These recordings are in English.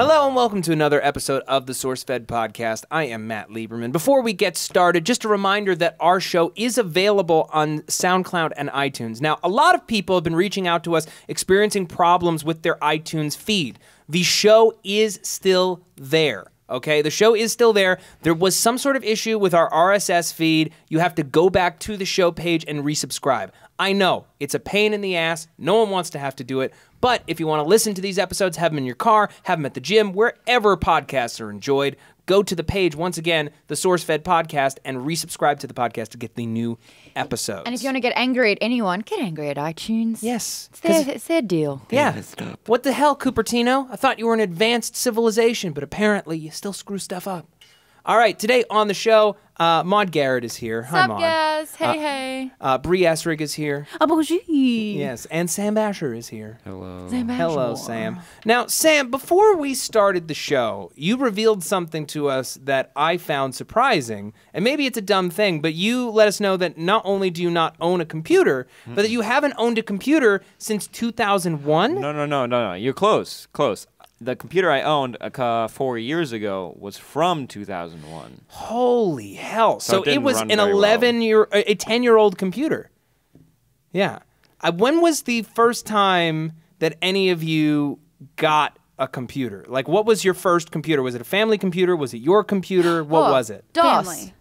Hello and welcome to another episode of the SourceFed podcast. I am Matt Lieberman. Before we get started, just a reminder that our show is available on SoundCloud and iTunes. Now, a lot of people have been reaching out to us experiencing problems with their iTunes feed. The show is still there. Okay, the show is still there. There was some sort of issue with our RSS feed. You have to go back to the show page and resubscribe. I know it's a pain in the ass. No one wants to have to do it. But if you want to listen to these episodes, have them in your car, have them at the gym, wherever podcasts are enjoyed, go to the page once again, the SourceFed podcast, and resubscribe to the podcast to get the new episodes. And if you want to get angry at anyone, get angry at iTunes. yes, It's their, 'cause- it's their deal. yeah. What the hell, Cupertino? I thought you were an advanced civilization, but apparently you still screw stuff up. All right, today on the show, uh, Maude Garrett is here. Hi, Sup, Maude. guys? Hey, hey. Uh, Bree Essrig is here. A bougie. Yes, and Sam Bashor is here. Hello. Hello, Sam. Now, Sam, before we started the show, you revealed something to us that I found surprising. And maybe it's a dumb thing, but you let us know that not only do you not own a computer, but that you haven't owned a computer since 2001? No, no, no, no, no. You're close. Close. The computer I owned uh, ca- four years ago was from 2001. Holy hell. So, So it it was an very well. 11 year, a 10 year old computer. Yeah. Uh, when was the first time that any of you got a computer? Like, what was your first computer? Was it a family computer? Was it your computer? What Oh, was it? DOS. Family.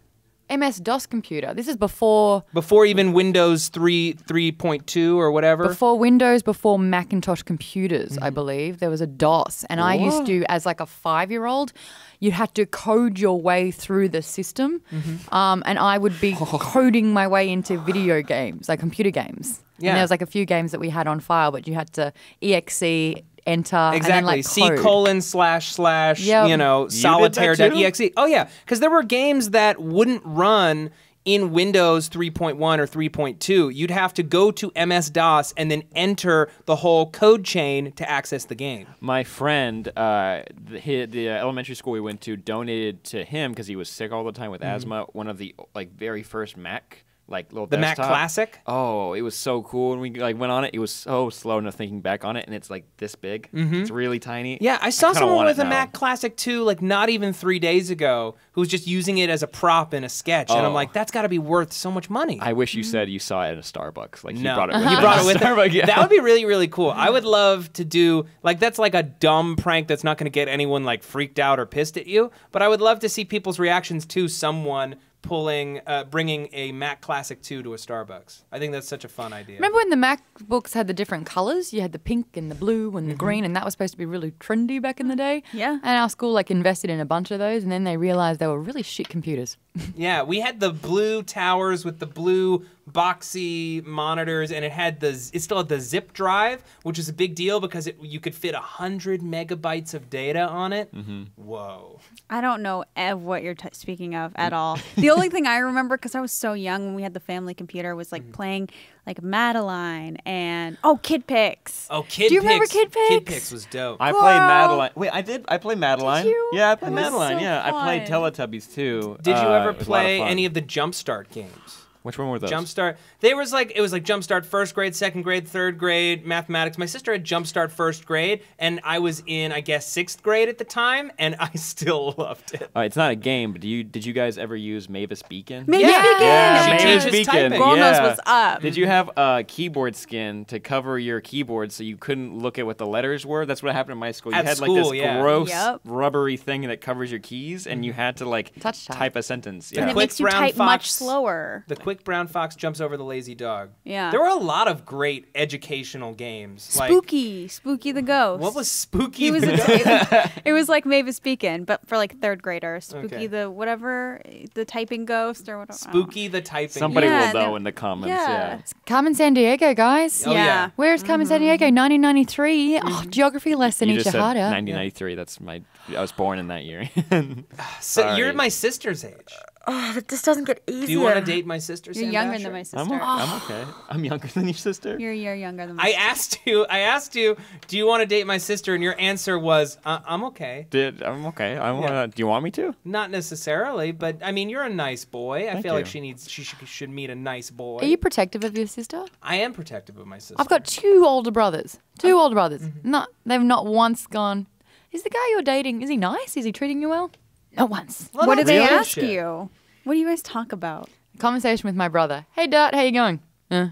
MS DOS computer. This is before Before even Windows 3 3.2 or whatever? before Windows, before Macintosh computers, Mm-hmm. I believe. There was a DOS. And I used to, as like a five year old, you had to code your way through the system. Mm-hmm. Um, and I would be coding my way into video games, like computer games. Yeah. And there was like a few games that we had on file, but you had to exe, enter, and then Exactly. like C colon slash slash, Yep. you know, did that solitaire.exe. Oh, yeah. Because there were games that wouldn't run in Windows 3.1 or 3.2. You'd have to go to MS DOS and then enter the whole code chain to access the game. My friend, uh, the, the uh, elementary school we went to, donated to him because he was sick all the time with asthma. One of the like very first Mac, like little Mm-hmm. The Mac. Classic? Oh, it was so cool. And we like went on it. It was so slow. Now thinking back on it, and it's like this big. It's really tiny. Mm-hmm. Yeah, I saw kinda someone with a now. Mac Classic too, like not even three days ago who was just using it as a prop in a sketch. And I'm Oh. like, that's got to be worth so much money. I wish you said you saw it at a Starbucks. Like No, you brought it. With you you. brought it with Starbucks. Yeah. That would be really, really cool. I would love to do like that's like a dumb prank that's not going to get anyone like freaked out or pissed at you. But I would love to see people's reactions to someone pulling, uh, bringing a Mac Classic 2 to a Starbucks. I think that's such a fun idea. Remember when the MacBooks had the different colors? You had the pink and the blue and the Mm-hmm. green, and that was supposed to be really trendy back in the day. Yeah. And our school like invested in a bunch of those, and then they realized they were really shit computers. Yeah, we had the blue towers with the blue boxy monitors, and it had the it still had the zip drive, which is a big deal because it, you could fit hundred megabytes of data on it. Whoa! I don't know ev what you're t- speaking of at all. the only thing I remember, because I was so young when we had the family computer, was Mm-hmm. like playing like Madeline and oh Kid Pix. Oh, Kid Do you remember Kid Pix- Kid Kid Pix? Pix was dope. I played Madeline. Wait, I did. I played Madeline. you? Yeah, I played That Madeline. so yeah, I played. Teletubbies too. Did you Uh, ever it was a lot play fun. any of the Jumpstart games? Which one were those? Jumpstart. There was like it was like Jumpstart first grade, second grade, third grade, mathematics. My sister had Jumpstart first grade, and I was in I guess sixth grade at the time, and I still loved it. Uh, it's not a game, but do you did you guys ever use Mavis Beacon? Maybe Yeah. Beacon. Yeah, She Mavis teaches Beacon. typing. Girl knows yeah. what's up. Did you have a keyboard skin to cover your keyboard so you couldn't look at what the letters were? That's what happened in my school. You At had school, like this yeah. gross Yep. rubbery thing that covers your keys, and you had to like Touch type. type a sentence. Yeah. and it Quick makes you brown type much slower. The quick brown fox jumps over the lazy dog. Yeah. There were a lot of great educational games. Like, Spooky, Spooky the Ghost. what was Spooky? He was the a, Ghost? it was like Mavis Beacon, but for like third graders. Spooky Okay. the whatever, the typing ghost or whatever. Spooky the typing. Somebody Yeah, will know in the comments. yeah. Yeah. Carmen Sandiego, guys. Oh, yeah. Yeah. Where's Carmen San mm-hmm. Diego? 1993. Oh, mm-hmm. geography lesson You each just said harder. 1993. That's my. I was born in that year. So Sorry. you're my sister's age. Oh, but this doesn't get easier. Do you want to date my sister? You're Sam younger Basher? than my sister. I'm, o- I'm okay. I'm younger than your sister. You're a year younger than my I sister. asked you. I asked you. Do you want to date my sister? And your answer was, uh, "I'm okay." Did I'm okay. I want. Do you want me to? Not necessarily, but I mean, you're a nice boy. I Thank feel like she needs. She should, should meet a nice boy. Are you protective of your sister? I am protective of my sister. I've got two older brothers. Two older brothers. Mm-hmm. Not they've not once gone. Is the guy you're dating? Is he nice? Is he treating you well? Not once. Well, what did that's they ask shit. you? What do you guys talk about? Conversation with my brother. Hey, Dad, how you going? Uh,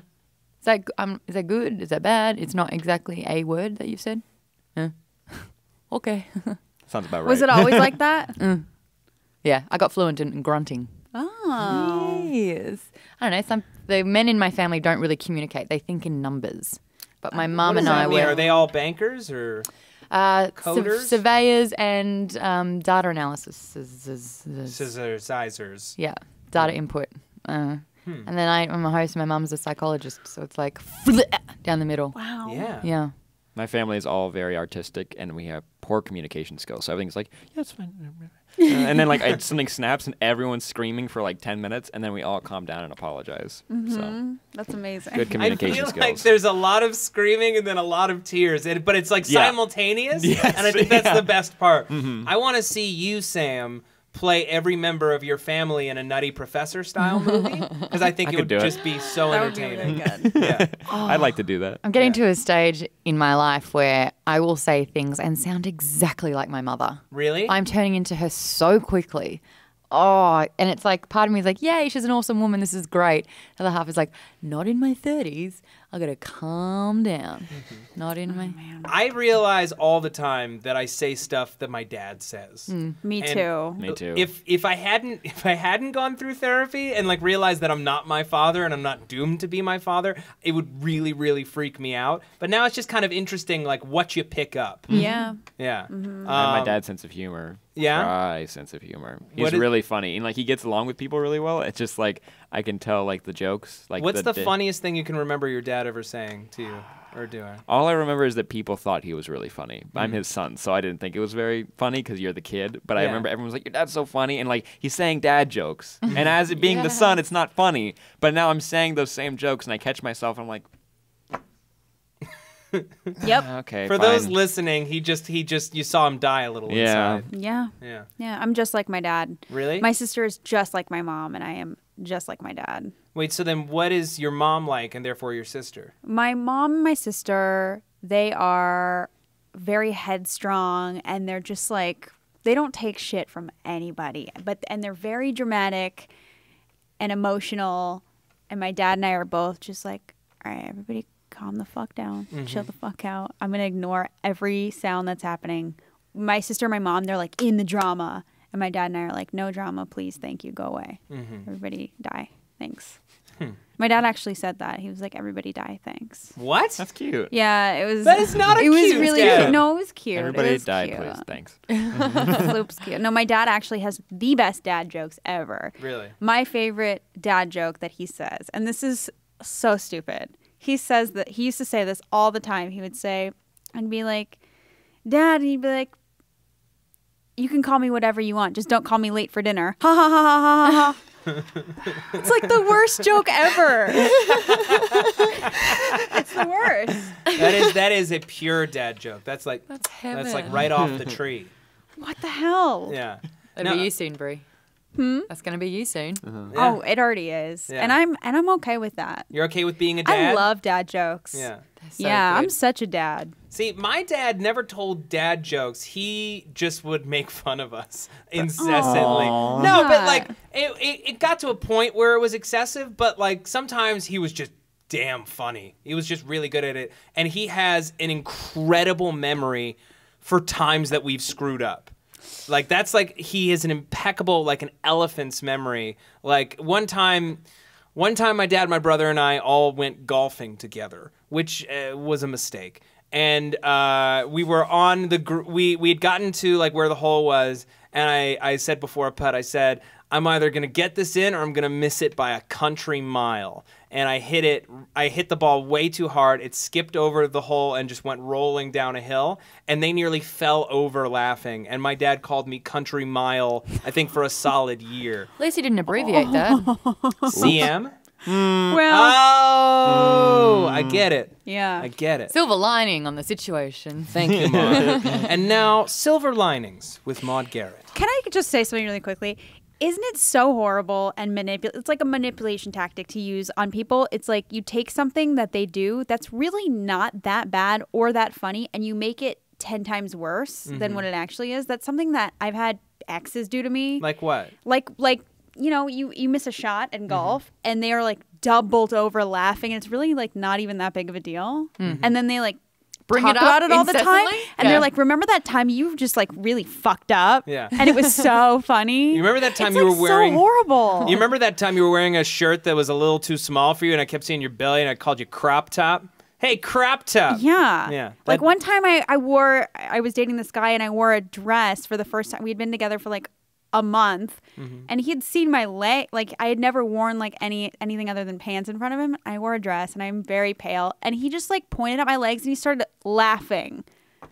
is that um, is that good? Is that bad? It's not exactly a word that you've said. Uh, okay. Sounds about right. Was it always like that? yeah, I got fluent in grunting. Oh. Yes. I don't know. Some the men in my family don't really communicate. They think in numbers. But my What mum does and that I mean? were Are they all bankers or? Uh, Coders? surveyors and um, data analysis. Scissors, Yeah, data input. Uh, Hmm. And then I, I'm a host. My mum's a psychologist, so it's like down the middle. Wow. Yeah. Yeah. My family is all very artistic, and we have poor communication skills. So everything's like, yeah, it's fine. Uh, and then like I, something snaps, and everyone's screaming for like ten minutes, and then we all calm down and apologize. So That's amazing. good communication I feel skills. like there's a lot of screaming and then a lot of tears, and, but it's like Yeah. simultaneous. Yes, and I think that's yeah. the best part. I want to see you, Sam, play every member of your family in a Nutty Professor style movie because I think I it would do it. just be so That would be entertaining. really good. yeah. I'd like to do that. I'm getting to a stage in my life where I will say things and sound exactly like my mother. Really? I'm turning into her so quickly. Oh, and it's like part of me is like, yay, she's an awesome woman. This is great. The other half is like, not in my 30s. I gotta calm down. Mm-hmm. Not in oh, my. I realize all the time that I say stuff that my dad says. Mm. Me And- too. Me too. If if I hadn't if I hadn't gone through therapy and like realized that I'm not my father and I'm not doomed to be my father, it would really really freak me out. But now it's just kind of interesting like what you pick up. Yeah. Yeah. I have Um, my dad's sense of humor. Yeah? Dry sense of humor. He's What is- really funny, and like he gets along with people really well. It's just like I can tell like the jokes. Like What's the di- funniest thing you can remember your dad ever saying to you or doing? All I remember is that people thought he was really funny. Mm. I'm his son, so I didn't think it was very funny because you're the kid. But I Yeah. remember everyone was like, "Your dad's so funny," and like he's saying dad jokes. And as it being the son, it's not funny. But now I'm saying those same jokes, and I catch myself. and I'm like, Yep. okay. For those listening, he just he just you saw him die a little Yeah. inside. Yeah. Yeah. Yeah. I'm just like my dad. Really? My sister is just like my mom, and I am just like my dad. Wait, so then what is your mom like and therefore your sister? My mom and my sister, they are very headstrong and they're just like they don't take shit from anybody. But and they're very dramatic and emotional. And my dad and I are both just like, all right, everybody calm the fuck down. Chill mm-hmm. the fuck out. I'm gonna ignore every sound that's happening. My sister and my mom, they're like in the drama. And my dad and I are like, no drama, please, thank you, go away. Mm-hmm. Everybody die. Thanks. Hmm. My dad actually said that. He was like, everybody die, thanks. What? That's cute. Yeah, it was. That is not a It was cute really dad. cute. No, it was cute. Everybody was die, cute. please. Thanks. Sloop's cute. No, my dad actually has the best dad jokes ever. Really? My favorite dad joke that he says, and this is so stupid. He says that he used to say this all the time. He would say, I'd be like, Dad, and he'd be like, You can call me whatever you want. Just don't call me late for dinner. Ha ha ha ha ha ha. ha. it's like the worst joke ever. it's the worst. That is that is a pure dad joke. That's like That's that's like right off the hmm. tree. What the hell? Yeah. That'll No, be you uh, soon, Bree. Hmm? That's gonna be you soon. yeah. Oh, it already is. Yeah. And I'm and I'm okay with that. You're okay with being a dad? I love dad jokes. Yeah. So yeah, I'm such a dad. See, my dad never told dad jokes. He just would make fun of us incessantly. No, but like it, it, it got to a point where it was excessive, but like sometimes he was just damn funny. He was just really good at it. And he has an incredible memory for times that we've screwed up. Like that's like he is an impeccable like an elephant's memory. Like one time one time my dad, my brother and I all went golfing together, which uh, was a mistake. And uh, we were on the gr- we we had gotten to like where the hole was and I I said before a putt I said I'm either gonna get this in or I'm gonna miss it by a country mile. And I hit it. I hit the ball way too hard. It skipped over the hole and just went rolling down a hill. And they nearly fell over laughing. And my dad called me country mile. I think for a solid year. At least you didn't abbreviate that. CM. Hmm. Well, Oh, I hmm. get it. yeah. I get it. Silver lining on the situation. Thank you, Maude. and now, silver linings with Maude Garrett. Can I just say something really quickly? Isn't it so horrible and manipul? It's like a manipulation tactic to use on people. It's like you take something that they do that's really not that bad or that funny, and you make it ten times worse than what it actually is. That's something that I've had exes do to me. Like what? like like you know you you miss a shot Mm-hmm. in golf and they are like doubled over laughing and it's really like not even that big of a deal and then they like Bring talk it up about it all the time and Yeah. they're like remember that time you just like really fucked up Yeah. and it was so funny You remember that time It's, you like, were wearing? so horrible You remember that time you were wearing a shirt that was a little too small for you, and I kept seeing your belly, and I called you crop top. Hey, crop top. Yeah. Yeah. Like one time I, I wore, I was dating this guy and I wore a dress for the first time. We'd been together for like a month Mm-hmm. and he had seen my leg. Like I had never worn like any, anything other than pants in front of him. I wore a dress and I'm very pale. And he just like pointed at my legs and he started laughing.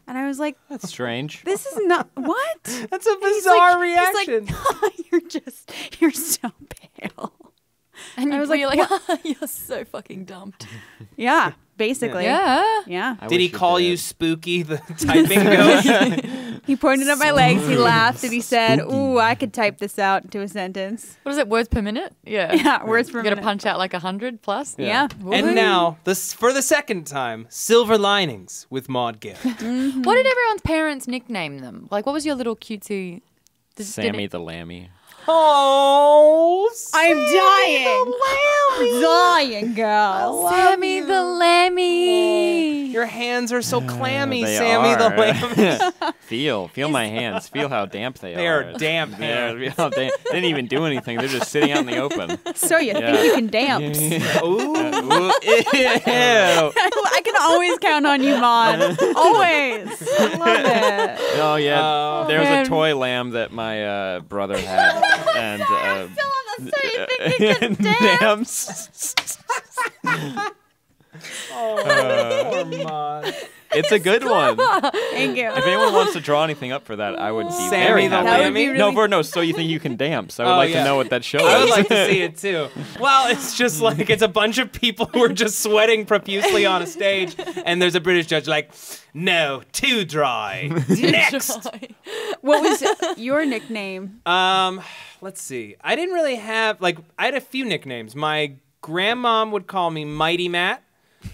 And I was like, That's strange. this is not, what? That's a And he's bizarre like- he's reaction. like, you're just, you're so pale. And I you was was like, like, you're so fucking dumped. Yeah, basically. Yeah. Yeah. I Did he wish call you. Spooky, the typing ghost? He pointed at my legs, he laughed, and he said, Ooh, I could type this out into a sentence. What is it? Words per minute? Yeah. Yeah, words per minute. You gotta punch out like a hundred plus. Yeah. and now, this for the second time, silver linings with Maude Garrett. Mm-hmm. What did everyone's parents nickname them? Like, what was your little cutesy? did- did Sammy it- the Lammy. Oh, I'm dying. Dying, girl. Sammy the Lammy. your hands are so clammy, They Sammy the are. Lamb. feel, feel my hands. Feel how damp they, are. They are. are damp They're- hands. feel damp- They didn't even do anything. They're just sitting out in the open. So you Yeah. think you can dance? Ooh. Ooh, ew. I can always count on you, Maude. Always. I love it. Oh yeah, Oh, there was a toy lamb that my uh, brother had, and uh, Still on the same thing. Can dance. dams. Poor Maude. It's a good one. Thank you. If anyone wants to draw anything up for that, I would be Sammy very the happy. That would be Lammy? No, for no. So you think you can dance? I would Oh, like yeah. to know what that show is. I would like to see it too. Well, it's just like it's a bunch of people who are just sweating profusely on a stage, and there's a British judge like, "No, too dry." Next. What was your nickname? Um, let's see. I didn't really have like I had a few nicknames. My grandmom would call me Mighty Matt,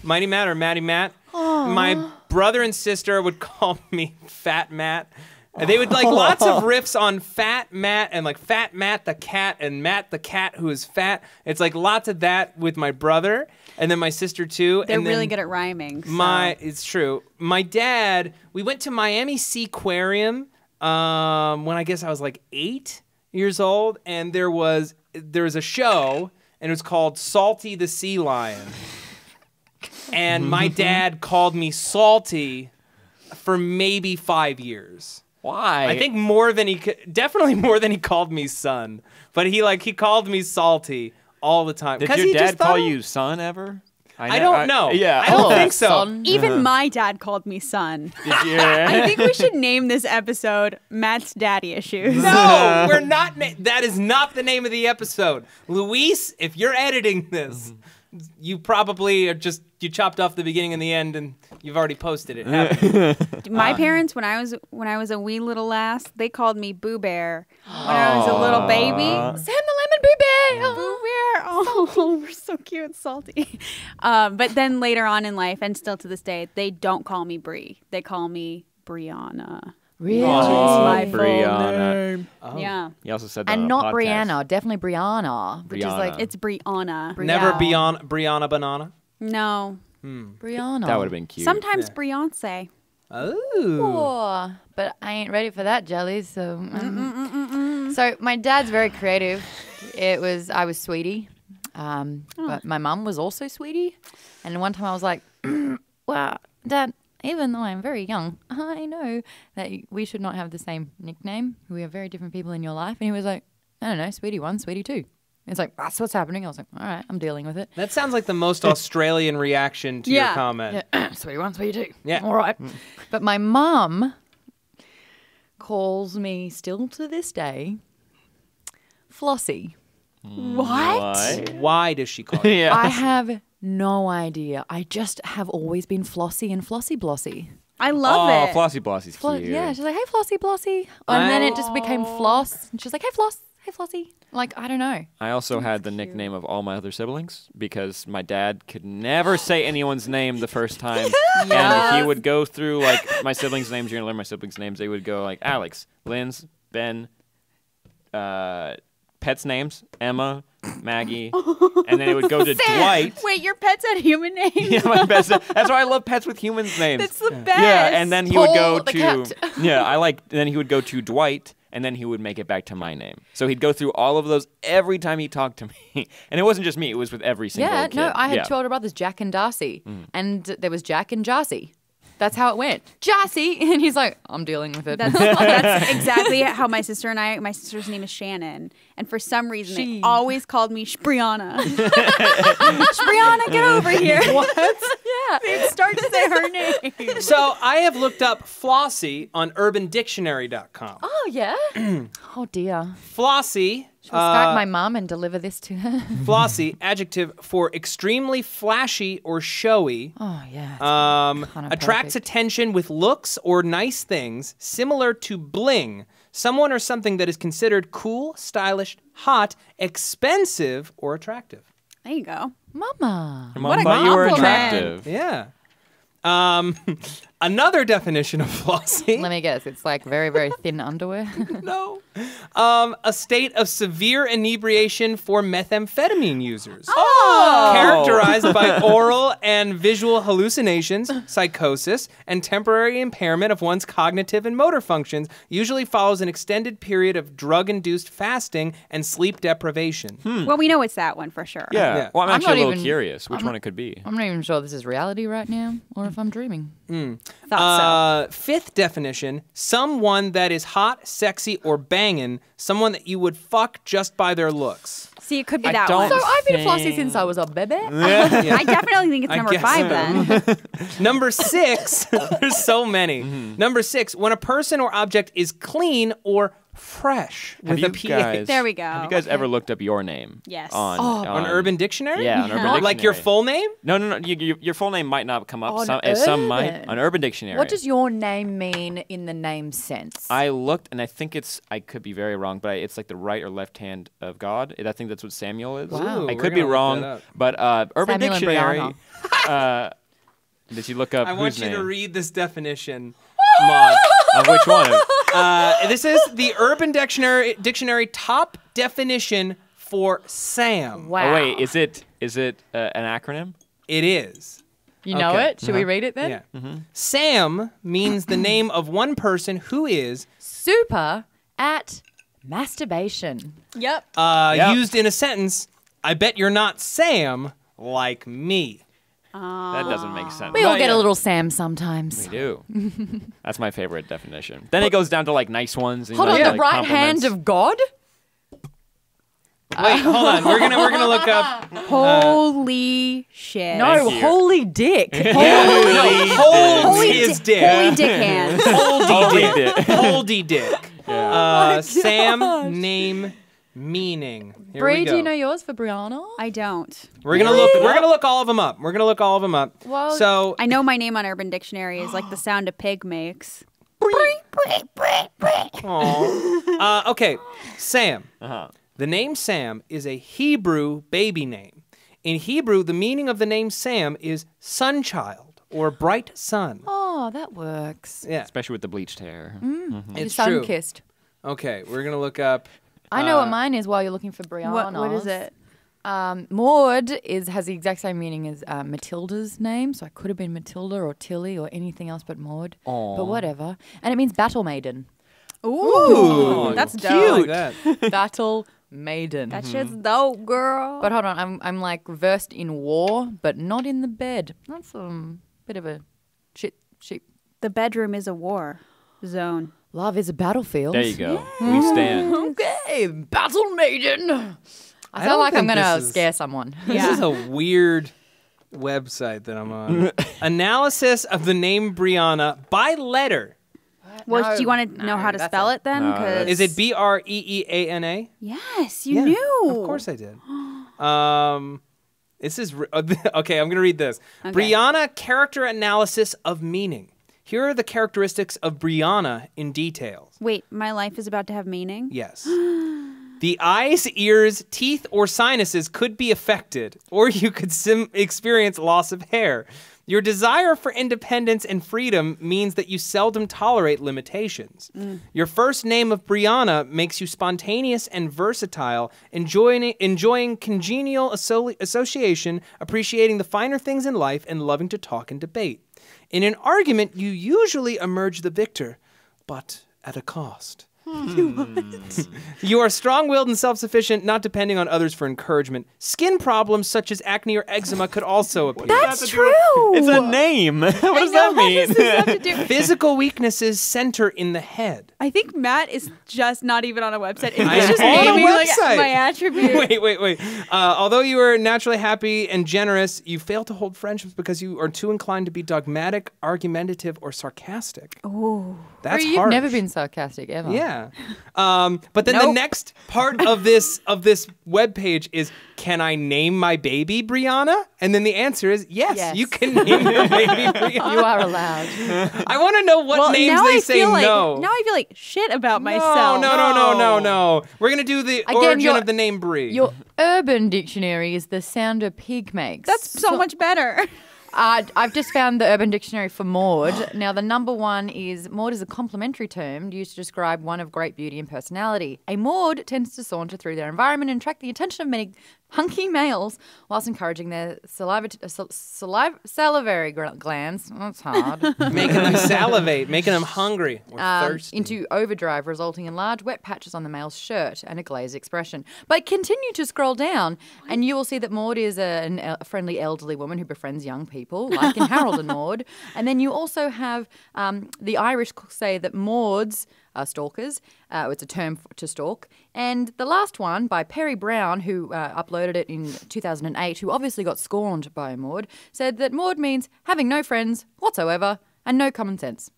Mighty Matt or Matty Matt. My brother and sister would call me Fat Matt. And they would like lots of riffs on Fat Matt and like Fat Matt the cat and Matt the cat who is fat. It's like lots of that with my brother and then my sister too. They're and really good at rhyming. so- my it's true. My dad, we went to Miami Seaquarium um, when I guess I was like eight years old, and there was there was a show, and it was called Salty the Sea Lion. And my mm-hmm. dad called me Salty for maybe five years. Why? I think more than he definitely more than he called me son. But he like he called me Salty all the time. Did your he dad just call thought- you son ever? I don't know. Yeah. I don't Oh, think so. son. Even my dad called me son. Did you? I think we should name this episode Matt's Daddy Issues. No, we're not. Na- that is not the name of the episode. Luis, if you're editing this, mm-hmm. You probably are just you chopped off the beginning and the end, and you've already posted it. haven't? My parents, when I was when I was a wee little lass, they called me Boo Bear. When I was a little baby, Sam the Lemon Boo Bear. Boo Bear. Oh, we're so cute and salty. Um, but then later on in life, and still to this day, they don't call me Bree. They call me Brianna. Really? Oh, my full Brianna. Yeah, You also said that And on not podcast. Brianna, definitely Brianna, which is like Brianna. it's Brianna. Bri- Never Yeah. beyond Brianna Banana. no, Brianna. That would have been cute. sometimes Yeah. Beyonce. Oh, Oh, but I ain't ready for that jelly. So, mm. so my dad's very creative. It was I was sweetie, um, but my mum was also sweetie. And one time I was like, "Well, Dad, even though I'm very young, I know that we should not have the same nickname. We are very different people in your life." And he was like, I don't know, sweetie one, sweetie two. It's like, that's what's happening. I was like, all right, I'm dealing with it. That sounds like the most Australian reaction to your Yeah. comment. Yeah, sweetie one, sweetie two. Yeah. All right. Mm. But my mum calls me still to this day Flossie. Mm. What? Why does she call you? yeah. I have no idea. I just have always been Flossie and Flossy Blossy. I love oh, it. Flossy Blossy's Flo- cute. yeah, she's like, hey, Flossy Blossy. And then it just became Floss. And she's like, hey, Floss. Hey, Flossie. Like, I don't know. I also had the nickname of all my other siblings because my dad could never say anyone's name the first time. And he would go through like my siblings' names. You're gonna learn my siblings' names. They would go like Alex, Lynn's, Ben, uh, pets' names, Emma, Maggie, and then it would go to Dwight. Wait, your pets had human names? Yeah, my best. That's why I love pets with humans' names. That's the best. Yeah, and then he would go to cat. yeah, I like. Then he would go to Dwight, and then he would make it back to my name. So he'd go through all of those every time he talked to me, and it wasn't just me; it was with every single. Yeah, kid. no, I had yeah. Mm. two older brothers, Jack and Darcy. And there was Jack and Jassy. That's how it went. Jassy! And he's like, I'm dealing with it. That's, that's exactly how my sister and I. My sister's name is Shannon, and for some reason She. they always called me Spriana. Spriana, get over here! what? yeah. They'd start to say her name. So I have looked up Flossie on UrbanDictionary.com. Oh, yeah? oh, dear. Flossie, Should we Skype my mom and deliver this to her? Flossy, adjective for extremely flashy or showy. Oh, yeah. Um, kinda attracts perfect. attention with looks or nice things, similar to bling. Someone or something that is considered cool, stylish, hot, expensive, or attractive. There you go. Mama. Your What a thought you were compliment. attractive. Yeah. Um, another definition of Flossie. Let me guess. It's like very, very thin underwear. no. Um, a state of severe inebriation for methamphetamine users. Oh. Characterized by oral and visual hallucinations, psychosis, and temporary impairment of one's cognitive and motor functions, usually follows an extended period of drug induced fasting and sleep deprivation. Well, we know it's that one for sure. Yeah. Yeah. Well, I'm I'm actually a little even- curious which I'm one not- it could be. I'm not even sure this is reality right now or if I'm dreaming. Thought Uh, fifth definition someone that is hot, sexy, or banging, someone that you would fuck just by their looks. See, it could be I that don't- one. So I've been think- flossy since I was a baby. I definitely think it's number five so. then. Number six, there's so many. Mm-hmm. Number six, when a person or object is clean or fresh with you a pH. guys, There we go. Have you guys ever looked up your name? Yes. On, Oh. on Urban Dictionary? Yeah, on Urban Dictionary. Like your full name? No, no, no. You, you, your full name might not come up. On some, eh, some might Urban. on Urban Dictionary. What does your name mean in the name sense? I looked, and I think it's. I could be very wrong, but I, it's like the right or left hand of God. I think that's what Samuel is. Wow. I could be wrong, but uh, Urban Samuel Dictionary. Uh, did you look up I whose want you name? to read this definition, Maude. Of which one? Uh, this is the Urban Dictionary Dictionary top definition for Sam. wow. Oh wait, is it is it uh, an acronym? It is. You know Okay. it? Should we read it then? Yeah. Mm-hmm. Sam means the name of one person who is Super at masturbation. Yep. uh, Yep. used in a sentence. I bet you're not Sam like me. That doesn't make sense. We all get a little Sam sometimes. We do. That's my favorite definition. Then it goes down to like nice ones. And, Hold like, on, the like right hand compliments. of God? Wait, hold on. We're gonna we're gonna look up. Holy shit. No, Thank you. holy dick. No, hold Holy his di- dick. Holy dick hands. Holdy Holy dick. Holdy dick. Yeah. Uh. Sam name meaning. Here we Bree, do you know yours for Brianna? I don't. We're gonna look. We're gonna look all of them up. We're gonna look all of them up. Well- so I know my name on Urban Dictionary is like the sound a pig makes. Aw. uh, okay, Sam. Uh-huh. The name Sam is a Hebrew baby name. In Hebrew, the meaning of the name Sam is sun child or bright sun. Oh, that works. Yeah, Especially with the bleached hair. it's Sun true. kissed. Okay, we're gonna look up. I know Uh, what mine is while you're looking for Brianna. What, what is it? Um, Maude is has the exact same meaning as uh, Matilda's name, so I could have been Matilda or Tilly or anything else but Maude. But whatever. And it means battle maiden. Ooh, that's cute. dope. That. battle maiden. That shit's dope, girl. but hold on, I'm I'm like versed in war, but not in the bed. That's um bit of a shit shit. the bedroom is a war zone. Love is a battlefield. There you go. We stand. Okay, battle maiden. I, I feel like I'm gonna this is- scare someone. This is a weird website that I'm on. Analysis of the name Brianna by letter. Well, No, do you want to know how to spell a- it then? No, 'Cause- that's- Is it B R E E A N A? Yes, you Yeah, knew. Of course I did. Um, this is re- okay. I'm going to read this. Okay. Brianna character analysis of meaning. Here are the characteristics of Brianna in detail. Wait, my life is about to have meaning. Yes. The eyes, ears, teeth, or sinuses could be affected, or you could sim- experience loss of hair. Your desire for independence and freedom means that you seldom tolerate limitations. Mm. Your first name of Brianna makes you spontaneous and versatile, enjoying, enjoying congenial asso- association, appreciating the finer things in life, and loving to talk and debate. In an argument, you usually emerge the victor, but at a cost. You are strong willed and self sufficient, not depending on others for encouragement. Skin problems such as acne or eczema could also appear. That's true. It's a name. what does that mean? Physical weaknesses center in the head. I think Matt is just not even on a website. I He's am just on a naming like my attribute. wait, wait, wait. Uh, although you are naturally happy and generous, you fail to hold friendships because you are too inclined to be dogmatic, argumentative, or sarcastic. Oh, That's Bree, you've harsh. never been sarcastic ever. Yeah. Um, but then the next part of this of this webpage is can I name my baby Brianna? And then the answer is yes, Yes. you can name your baby Brianna. You are allowed. I want to know what well, names now they I say feel like no. now I feel like shit about no, myself. no, no, no, no, no. We're gonna do the Again, origin your- of the name Brie. Your urban dictionary is the sound a pig makes. That's so, much better. Uh, I've just found the Urban Dictionary for Maude. Now, the number one is Maude is a complimentary term used to describe one of great beauty and personality. A Maude tends to saunter through their environment and attract the attention of many hunky males whilst encouraging their saliva, uh, saliva salivary glands. That's hard. making them salivate, making them hungry or um, thirsty. into overdrive, resulting in large wet patches on the male's shirt and a glazed expression. But continue to scroll down, and you will see that Maude is a, an, a friendly elderly woman who befriends young people, like in Harold and Maude. And then you also have um, the Irish say that Maudes are stalkers. Uh, it's a term f- to stalk. And the last one by Perry Brown, who uh, uploaded it in 2008, who obviously got scorned by Maude, said that Maude means having no friends whatsoever and no common sense.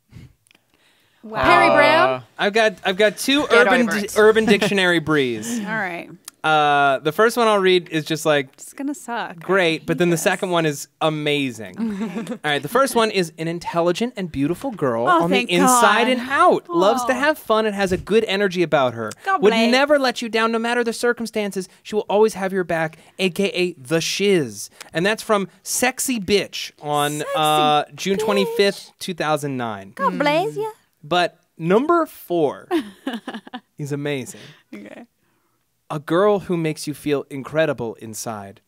Wow. Perry Brown. I've got I've got two Get urban over di- it. urban dictionary breeze. All right, Uh, the first one I'll read is just like it's gonna suck. great, but then the second one is amazing. All right, the first one is an intelligent and beautiful girl Oh, on the inside God. and out. Loves to Oh. have fun and has a good energy about her. God Would bless. never let you down no matter the circumstances. She will always have your back, aka the shiz. And that's from Sexy Bitch on uh, June 25th, 2009. God bless you. But number 4 is amazing. Okay. A girl who makes you feel incredible inside.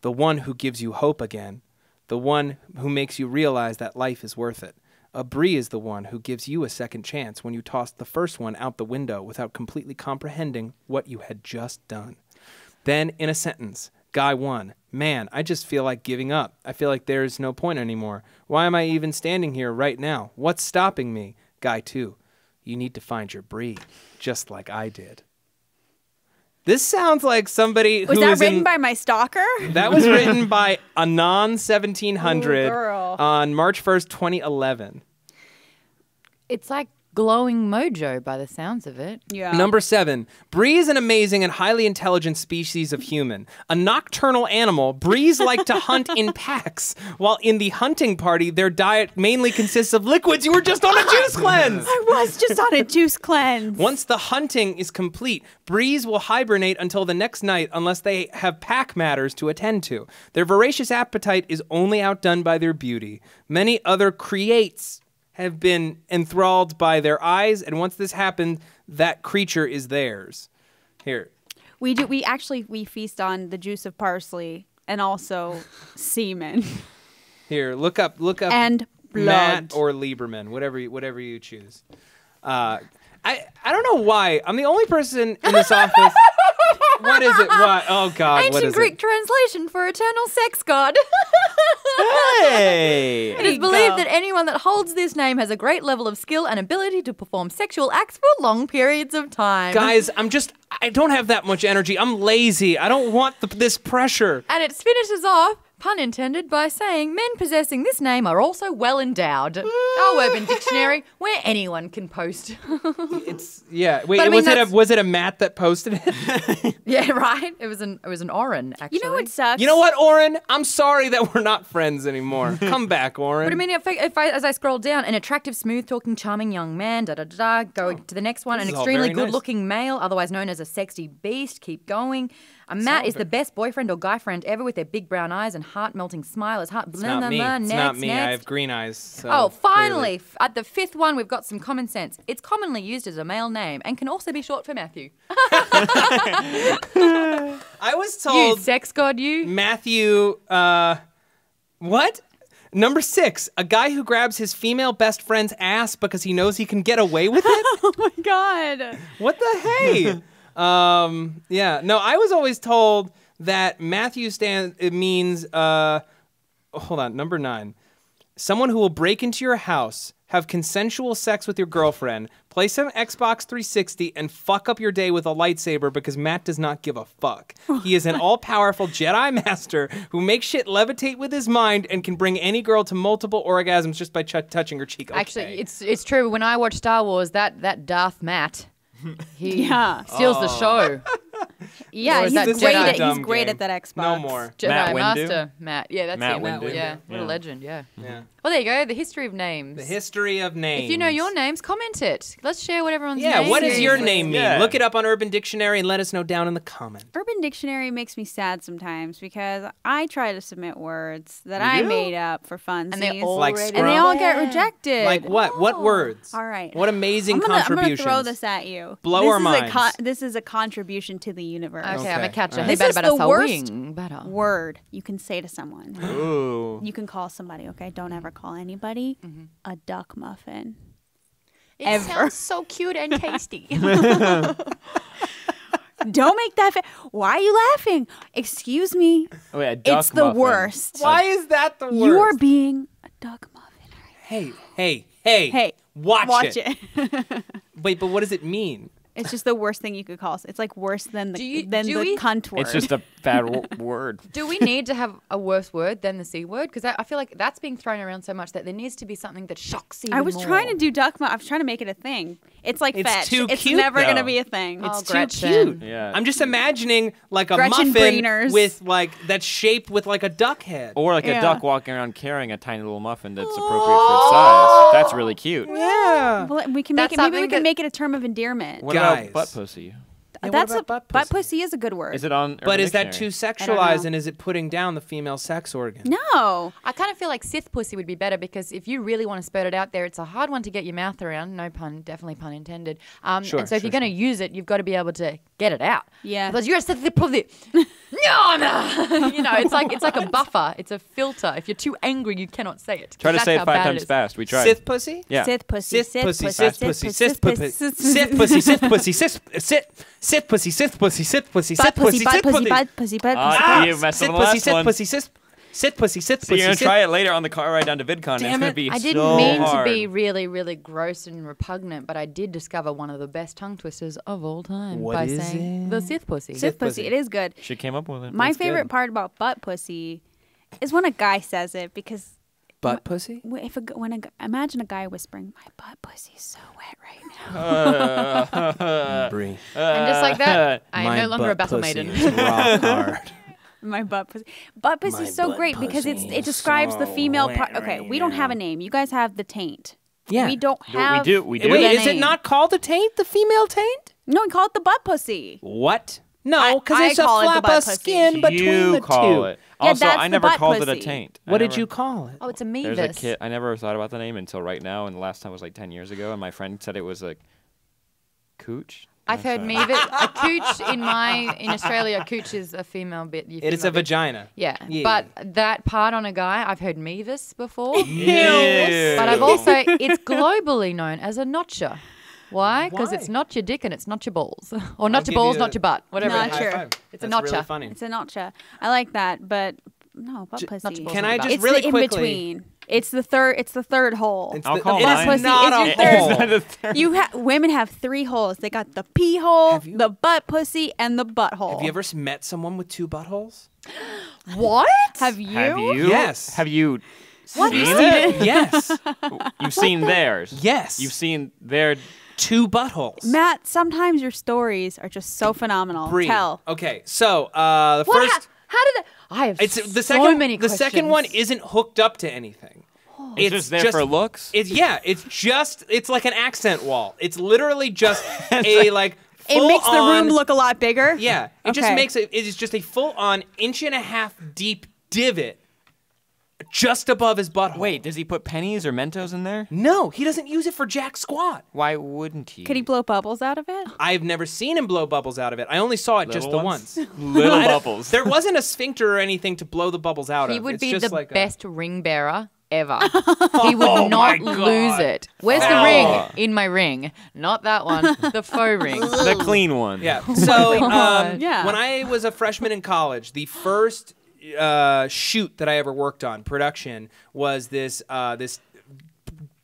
The one who gives you hope again. The one who makes you realize that life is worth it. A Brie is the one who gives you a second chance when you tossed the first one out the window without completely comprehending what you had just done. Then, in a sentence, Guy 1, Man, I just feel like giving up. I feel like there is no point anymore. Why am I even standing here right now? What's stopping me? Guy 2, You need to find your Brie, just like I did. This sounds like somebody Was who that is written in, by my stalker? that was written by Anon 1700 Ooh, on March 1st, 2011. It's like glowing mojo by the sounds of it. Yeah. Number seven, Bree is an amazing and highly intelligent species of human. A nocturnal animal, Brees like to hunt in packs, while in the hunting party, their diet mainly consists of liquids. You were just on a juice cleanse! I was just on a juice cleanse. Once the hunting is complete, Brees will hibernate until the next night unless they have pack matters to attend to. Their voracious appetite is only outdone by their beauty. Many other creates have been enthralled by their eyes, and once this happens, that creature is theirs. Here. We do. We actually we feast on the juice of parsley and also semen Here, look up look up and Matt blood. or Lieberman, whatever you, whatever you choose. Uh, I I don't know why. I'm the only person in this office. What is it? What? Oh God! Ancient is Greek it? translation for eternal sex god. Hey. It is believed go. that anyone that holds this name has a great level of skill and ability to perform sexual acts for long periods of time. Guys, I'm just, I don't have that much energy. I'm lazy. I don't want the, this pressure. And it finishes off, pun intended, by saying men possessing this name are also well endowed. Our Urban Dictionary, where anyone can post. It's, yeah. Wait, But I mean, was, it a, that's- was it a Matt that posted it? yeah, right. It was an it was an Oren actually. You know what sucks? you know what, Oren? I'm sorry that we're not friends anymore. Come back, Oren. But I mean, if I, if I, as I scroll down, an attractive, smooth-talking, charming young man, da da da, da. Go oh. to the next one. Oh, An is all extremely very nice. good-looking male, otherwise known as a sexy beast. Keep going. A Matt is the best boyfriend or guy friend ever, with their big brown eyes and heart-melting smile. His heart. it's not me. Next, it's not me. I have green eyes. So Oh, finally, clearly. f- at the fifth one, we've got some common sense. It's commonly used as a male name and can also be short for Matthew. I was told. You told sex god, you. Matthew, uh, what? Number six, a guy who grabs his female best friend's ass because he knows he can get away with it? Oh my god. what the hey? um, yeah, no, I was always told that Matthew stand it means uh, hold on, number nine, someone who will break into your house, have consensual sex with your girlfriend, play some Xbox 360, and fuck up your day with a lightsaber because Matt does not give a fuck. He is an all-powerful Jedi master who makes shit levitate with his mind and can bring any girl to multiple orgasms just by ch- touching her cheek. Okay. Actually, it's it's true. When I watch Star Wars, that that Darth Matt, he Yeah. steals the oh. show. Yeah, he's great, at, he's great game. at that Xbox. no more. Jedi Matt Windu? Master Matt. Yeah, that's Matt him. Windu. Yeah, what a legend. Yeah. Yeah. Well, there you go. The history of names. The history of names. If you know your names, comment it. Let's share what everyone's Yeah, name what does your name mean? Yeah. Look it up on Urban Dictionary and let us know down in the comments. Urban Dictionary makes me sad sometimes because I try to submit words that You I do? made up for fun. And they all Like and they all get rejected. Like what? What oh, words? All right. What amazing I'm I'm gonna throw this at you. Blow this our is minds. A con- this is a contribution to the universe. Okay, I'm Okay, a catch all Hey, right. This is the worst. Word you can say to someone. Ooh. You can call somebody. Okay, don't ever call anybody Mm-hmm. a duck muffin. It Ever. sounds so cute and tasty. don't make that. Fa- Why are you laughing? Excuse me. Oh, yeah, duck it's the muffin. worst. Why is that the worst? You're being a duck muffin. Hey, hey, hey. Hey, watch, watch it. it. Wait, but what does it mean? It's just the worst thing you could call. us. It's like worse than the Do you- than the we- cunt word. It's just a bad w- word. Do we need to have a worse word than the C word? Because I, I feel like that's being thrown around so much that there needs to be something that shocks you. I was more. trying to do duck muffin. I was trying to make it a thing. It's like It's fetch. too it's cute, never gonna be a thing. Oh, It's too cute. Yeah. I'm just imagining like a Gretchen muffin Breeners. with like that's shaped with like a duck head. Or like Yeah. a duck walking around carrying a tiny little muffin that's appropriate for its size. That's really cute. yeah. Well, we can That's make it. Maybe we can that- make it a term of endearment. What Guys. about butt pussy? Yeah, what That's about a butt pussy? pussy is a good word. Is it on? But Urban is that too I sexualized and is it putting down the female sex organ? no. I kind of feel like Sith pussy would be better because if you really want to spurt it out there, it's a hard one to get your mouth around. No pun, definitely pun intended. Um, Sure, and so if sure, you're going to use it, you've got to be able to get it out. Yeah. Because you're a Sith pussy. no, no. you know, it's like it's like a buffer. It's a filter. If you're too angry, you cannot say it. Try to say it five times is. fast. We tried. Sith pussy? Yeah. Sith pussy. Sith pussy, Sith pussy. Sith pussy, Sith pussy, Sith pussy. Sith pussy, Sith pussy, Sith Sith Sith pussy, Sith pussy, Sith pussy, Butt Sith pussy. Sith pussy, Butt Sith pussy. Sith pussy. Butt pussy. Butt Ah, pussy. Ah, you messed Sith up the pussy, last Sith one. pussy, Sith Sith pussy, Sith So pussy. you're gonna Sith- try it later on the car ride down to VidCon. Damn it's gonna be I didn't so mean hard. to be really, really gross and repugnant, but I did discover one of the best tongue twisters of all time What by is saying it? the Sith pussy. Sith pussy. pussy. It is good. She came up with it. My That's good. favorite part about butt pussy is when a guy says it because butt pussy? if a, g- when a g- imagine a guy whispering, "My butt pussy's so wet right now." Uh. Bree. and just like that, I am no longer a butt battle pussy maiden. is rock hard. My butt pussy. Butt pussy is so great because it's pussy it is describes the female part. Okay, right we don't have a name. You guys have the taint. Yeah. We don't Do- we do- we do. Wait, the is it not called the taint? The female taint? No, we call it the butt pussy. What? No, because I it's a call flap butt of pussy. skin between the call two. it. Yeah, Also, that's I never butt called it a taint. I What did you call it? Oh, it's a There's a kid. I never thought about the name until right now, and the last time was like ten years ago. And my friend said it was like cooch. I've heard That's Mevis. A cooch in my in Australia, a cooch is a female bit. your It is female a bit. vagina. Yeah, Yeah. but that part on a guy, I've heard Mevis before. Ew. But I've also, it's globally known as a notcher. Why? Because Why? it's not your dick and it's not your balls. Or not give your balls, you not a- your butt. Whatever. Not it is. Sure. High five. It's a That's really notcher. funny. It's a notcha. I like that, but no butt J- pussy. not to Can I It's just it's really the in quickly? between. It's the third. It's the third hole. It's I'll the- call it is mine. Pussy not is a your third. hole. It's not a third. You ha- women have three holes. They got the pee hole, you- the butt pussy, and the butthole. Have you ever met someone with two buttholes? What? Have you? Have you? Yes. Have you What? seen it? yes. You've seen theirs. Yes. You've seen their. two buttholes. Matt, sometimes your stories are just so phenomenal. Bree. Tell. Okay, so uh, the What? first. Ha- how did that? I have It's the so second. many the second one isn't hooked up to anything. Oh. It's just there for looks. It's yeah. It's just. It's like an accent wall. It's literally just a like. It makes the room look a lot bigger. Yeah. It just makes it. It is just a full on inch and a half deep divot, just above his butthole. Wait, does he put pennies or Mentos in there? No, he doesn't use it for jack squat. Why wouldn't he? Could he blow bubbles out of it? I've never seen him blow bubbles out of it. I only saw it just the Little once. Little bubbles. There wasn't a sphincter or anything to blow the bubbles out He of. He would It's be just the like a- best ring bearer ever. he would Oh not lose it. Where's the Oh. ring? In my ring. Not that one. The faux ring. the clean one. Yeah. So um, Yeah. when I was a freshman in college, the first uh, shoot that I ever worked on, production, was this uh, this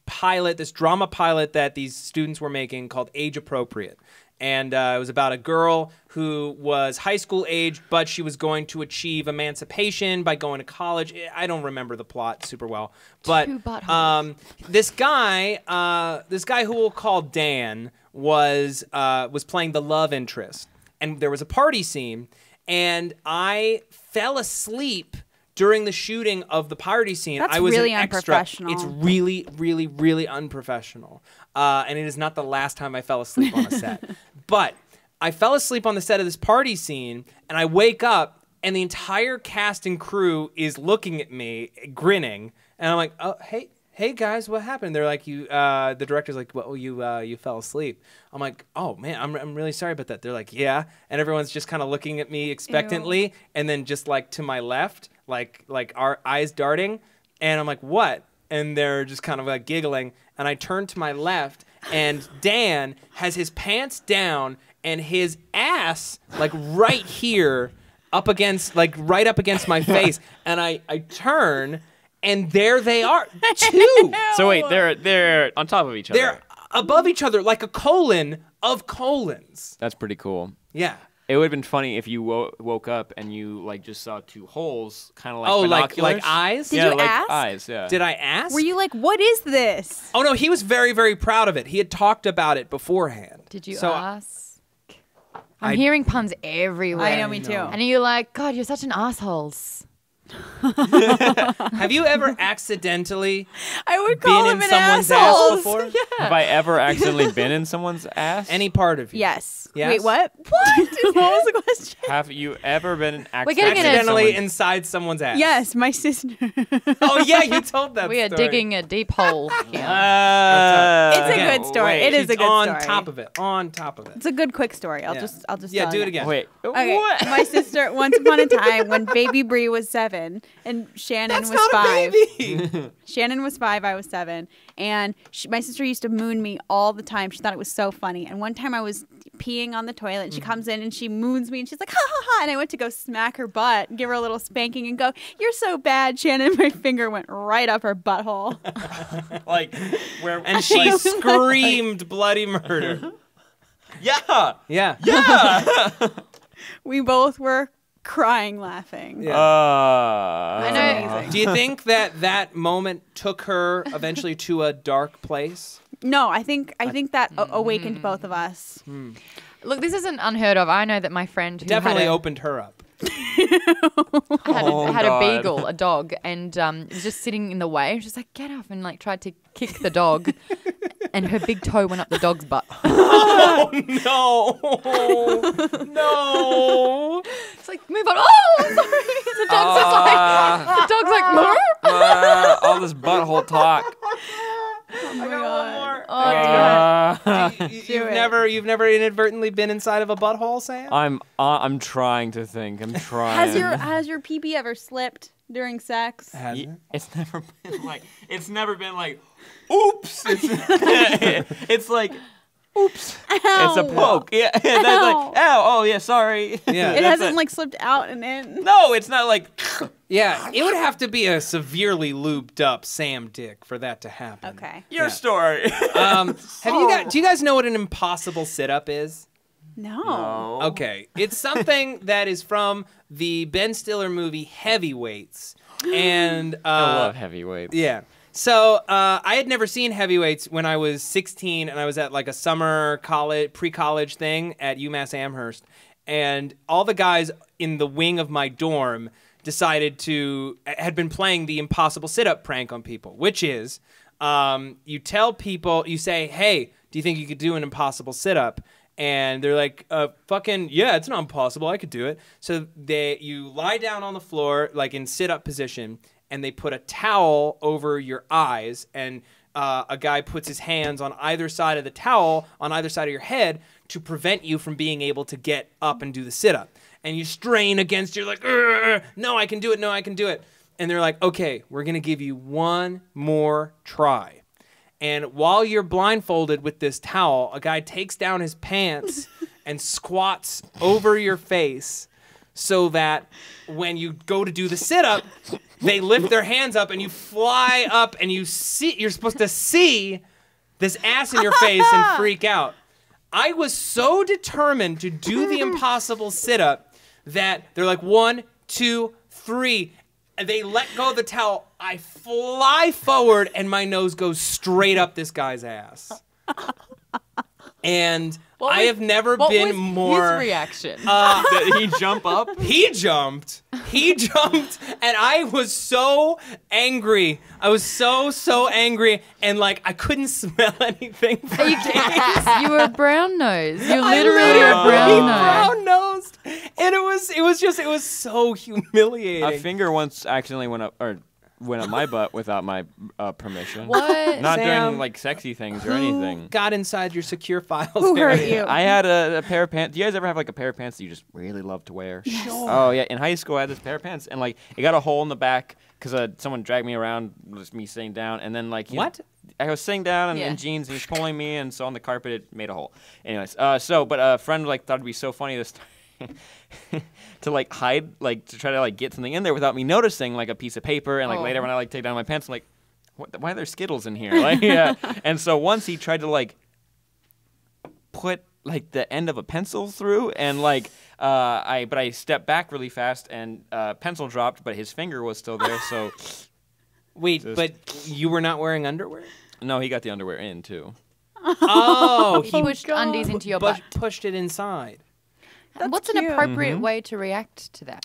pilot, this drama pilot that these students were making called Age Appropriate. And uh, it was about a girl who was high school age, but she was going to achieve emancipation by going to college. I don't remember the plot super well, but um, this guy, uh, this guy who we'll call Dan, was uh, was playing the love interest, and there was a party scene, and I fell asleep during the shooting of the party scene. That's I was really an extra. unprofessional. It's really, really, really unprofessional, uh, and it is not the last time I fell asleep on a set. but I fell asleep on the set of this party scene, and I wake up, and the entire cast and crew is looking at me, grinning, and I'm like, "Oh, hey." Hey guys, what happened? They're like, you. Uh, the director's like, well, you, uh, you fell asleep. I'm like, oh man, I'm, I'm really sorry about that. They're like, yeah, and everyone's just kind of looking at me expectantly, and then just like to my left, like, like our eyes darting, and I'm like, what? And they're just kind of like giggling, and I turn to my left, and Dan has his pants down and his ass like right here up against like right up against my face and I I turn and there they are two So wait, they're they're on top of each other. they're above each other like a colon of colons That's pretty cool. yeah It would have been funny if you wo- woke up and you like just saw two holes, kind of like oh like binoculars. like eyes Did yeah, you like ask? eyes. Yeah. did I ask Were you like, what is this? oh no he was very very proud of it he had talked about it beforehand Did you so ask? I'm I- hearing puns everywhere. I know, me too. And you're like, God, you're such an assholes. have you ever accidentally I would call been him in an someone's asshole. ass before Have I ever accidentally been in someone's ass? any part of you Yes. Yes? Wait, what? What? what was the question? Have you ever been We're getting in a- accidentally someone's- inside someone's ass Yes, my sister. oh yeah you told that We are story. digging a deep hole here. Uh, It's a Again, good story. wait. It is She's a good story. on story. top of it. On top of it. It's a good quick story. I'll Yeah. just I'll just Yeah, tell do you. it again. Wait. Okay, What? my sister. Once upon a time, when baby Bree was seven and Shannon That's was not five. a baby. Shannon was five, I was seven, and she, my sister used to moon me all the time. She thought it was so funny. And one time I was peeing on the toilet, and she Mm-hmm. comes in and she moons me, and she's like, "Ha ha ha!" And I went to go smack her butt, give her a little spanking, and go, "You're so bad, Shannon." My finger went right up her butthole. like where? and she screamed bloody murder. yeah. Yeah. Yeah. we both were crying, laughing. Yeah. Uh, I know- Amazing. Do you think that that moment took her eventually to a dark place? No, I think I think that a- awakened both of us. Look, this isn't unheard of. I know that my friend who Definitely had a, opened her up. had, Oh, a, had a beagle, a dog, and um, was just sitting in the way. She's like, "Get off!" and like tried to kick the dog, and her big toe went up the dog's butt. Oh no! no! It's like, move on. Oh, sorry. The dog's just like, the dog's like, "Meow." Uh, all this butthole talk. Oh my god. oh, dear. Uh, You, Do you've it. never, you've never inadvertently been inside of a butthole, Sam? I'm uh, I'm trying to think. I'm trying. Has your has your pee pee ever slipped during sex? Has Ye- it? It's never been like it's never been like oops. It's, it's like It's a poke. Yeah. and that's like, Ow. ow. Oh yeah. Sorry. Yeah. It hasn't like slipped out and in. No, it's not like. Yeah, it would have to be a severely lubed up Sam Dick for that to happen. Okay. Your Yeah. story. Um, have you got? Do you guys know what an impossible sit up is? No. Okay, it's something that is from the Ben Stiller movie Heavyweights, and uh, I love heavyweights. Yeah. So uh, I had never seen heavyweights when I was 16, and I was at like a summer college, pre-college thing at UMass Amherst, and all the guys in the wing of my dorm decided to had been playing the impossible sit-up prank on people, which is um, you tell people, you say, "Hey, do you think you could do an impossible sit-up?" And they're like, uh, "Fucking yeah, it's not impossible. I could do it." So they, you lie down on the floor, like in sit-up position, and they put a towel over your eyes, and uh, a guy puts his hands on either side of the towel, on either side of your head, to prevent you from being able to get up and do the sit-up. And you strain against, you're like, no, I can do it, no, I can do it. And they're like, okay, we're gonna give you one more try. And while you're blindfolded with this towel, a guy takes down his pants and squats over your face so that when you go to do the sit up, they lift their hands up and you fly up and you see you're supposed to see this ass in your face and freak out. I was so determined to do the impossible sit up that they're like one, two, three. They let go of the towel. I fly forward and my nose goes straight up this guy's ass. And What I was- have never what been was more. His reaction. Uh, Did he jump up? he jumped. He jumped, and I was so angry. I was so so angry, and like I couldn't smell anything for you, days. you were a brown nose. You're literally a literally brown brown nosed, and it was it was just it was so humiliating. A finger once accidentally went up or went up my butt without my uh, permission. What? Not Sam, doing like sexy things or anything. got inside your secure files? Who hurt you? I had a, a pair of pants. Do you guys ever have like a pair of pants that you just really love to wear? Sure. Oh yeah, in high school I had this pair of pants, and like it got a hole in the back because uh, someone dragged me around, with me sitting down, and then like you know, What? I was sitting down in, Yeah. in jeans, and he's pulling me, and so on the carpet it made a hole. Anyways, uh, so but a friend like thought it'd be so funny this time. to like hide, like to try to like get something in there without me noticing, like a piece of paper, and like Oh. later when I like take down my pants, I'm like, what, why are there Skittles in here? Like, yeah. and so once he tried to like put like the end of a pencil through and like uh, I but I stepped back really fast and uh, pencil dropped but his finger was still there so Wait, Just- but you were not wearing underwear? no he got the underwear in too Oh, He pushed God. undies into your push- butt. pushed it inside. That's What's an cute. appropriate way to react to that?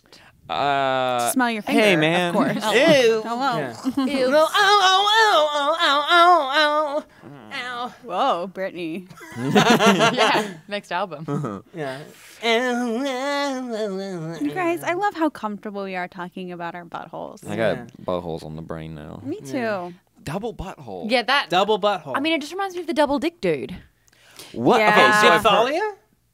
uh, Smell your hey finger, of man course. Ew. Hello. Yeah. Ew. Well, ow, ow, ow, ow, ow, ow, ow. Whoa, Brittany. yeah, next album. Yeah. You guys, I love how comfortable we are talking about our buttholes. I got Yeah. buttholes on the brain now Me too. double butthole Yeah, that. Double butthole. I mean, it just reminds me of the double dick dude. what Yeah. okay so I've heard- Diphallia?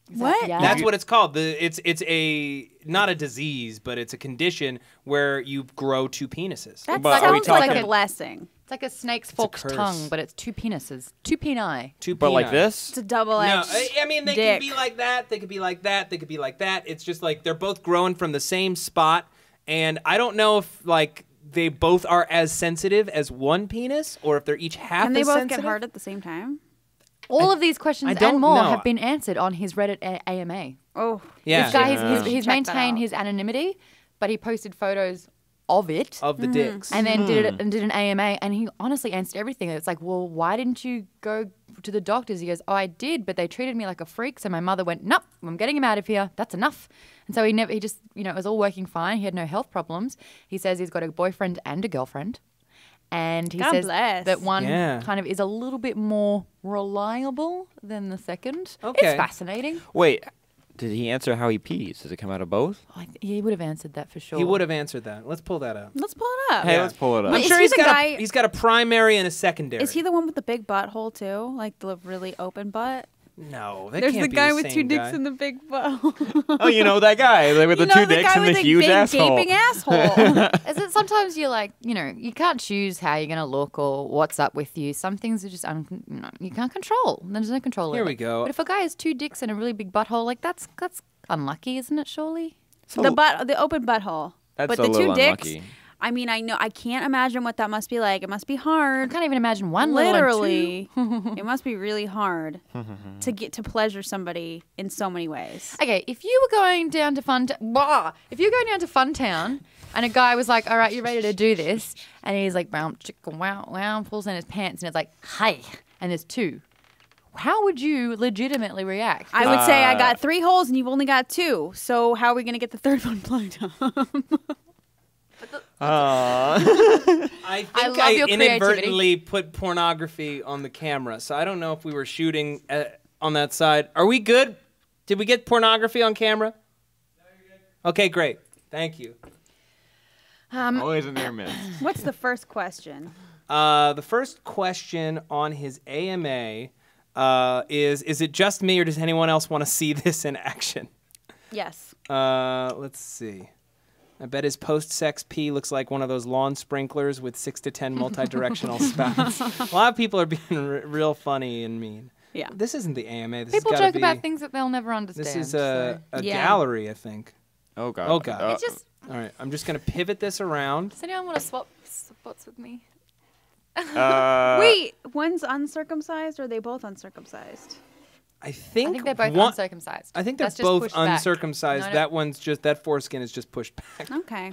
What? Yeah. That's what it's called. The it's it's a not a disease, but it's a condition where you grow two penises. That But are we sounds like a blessing. It's like a snake's forked tongue, but it's two penises, two peni. two but like this It's a double No, edged. I, I mean they dick. can be like that. They could be like that. They could be like that. It's just like they're both growing from the same spot, and I don't know if like they both are as sensitive as one penis, or if they're each half Can they as both sensitive. get hard at the same time? All of these questions and more know. have been answered on his Reddit a- AMA. Oh, Yeah. This guy, Yeah. he's, he's, he's maintained his anonymity, but he posted photos of it. of the dicks. and then did Hmm. it and did an AMA, and he honestly answered everything. It's like, well, why didn't you go to the doctors? He goes, oh, I did, but they treated me like a freak. So my mother went, nope, I'm getting him out of here. That's enough. And so he never, he just, you know, it was all working fine. He had no health problems. He says he's got a boyfriend and a girlfriend, and he God says bless. that one Yeah. kind of is a little bit more reliable than the second. Okay. it's fascinating. wait did he answer how he pees does it come out of both I th- he would have answered that for sure. he would have answered that. Let's pull that up. let's pull it up. hey Yeah. let's pull it up I'm sure he he's the got guy- a, he's got a primary and a secondary. Is he the one with the big butthole too? Like the really open butt? No, that There's can't the be guy the with two dicks guy. in the big bow. oh, you know that guy like, with you the know two dicks guy and the the huge big asshole. gaping asshole. Is it sometimes you're like, you know, you can't choose how you're going to look or what's up with you. Some things are just, un- you, can't control. There's no control Here over we go. But if a guy has two dicks and a really big butthole, like that's that's unlucky, isn't it? Surely. the butt, the open butthole. That's but a the two little dicks. unlucky. I mean, I know I can't imagine what that must be like. It must be hard. I hard. can't even imagine one little and. Literally, it must be really hard to get to pleasure somebody in so many ways. Okay, if you were going down to Fun, Blah. if you're going down to Fun Town, and a guy was like, "All right, you ready to do this?" and he's like, "Wow, chicka, wow, wow," pulls in his pants, and it's like, "Hey," and there's two. How would you legitimately react? I would say I Uh, got three holes and you've only got two. So how are we gonna get the third one plugged up? Aw. I think I I, love your inadvertently put pornography on the camera, so I don't know if we were shooting uh, on that side. Are we good? Did we get pornography on camera? Okay, great. Thank you. um, Always in their midst. What's the first question? Uh, the first question on his AMA uh, is: Is it just me, or does anyone else want to see this in action? Yes. Uh, let's see. I bet his post-sex pee looks like one of those lawn sprinklers with six to ten multi-directional spouts. A lot of people are being r- real funny and mean. Yeah. This isn't the AMA. This people has gotta joke about things that they'll never understand. This is a, a Yeah. gallery, I think. Oh god. Oh, God. Uh, It's just. All right, I'm just gonna pivot this around. Does anyone want to swap spots with me? uh, Wait, one's uncircumcised or are they both uncircumcised? I think, I think they're both one, uncircumcised. I think they're That's both uncircumcised. No, no. That one's just that foreskin is just pushed back. Okay.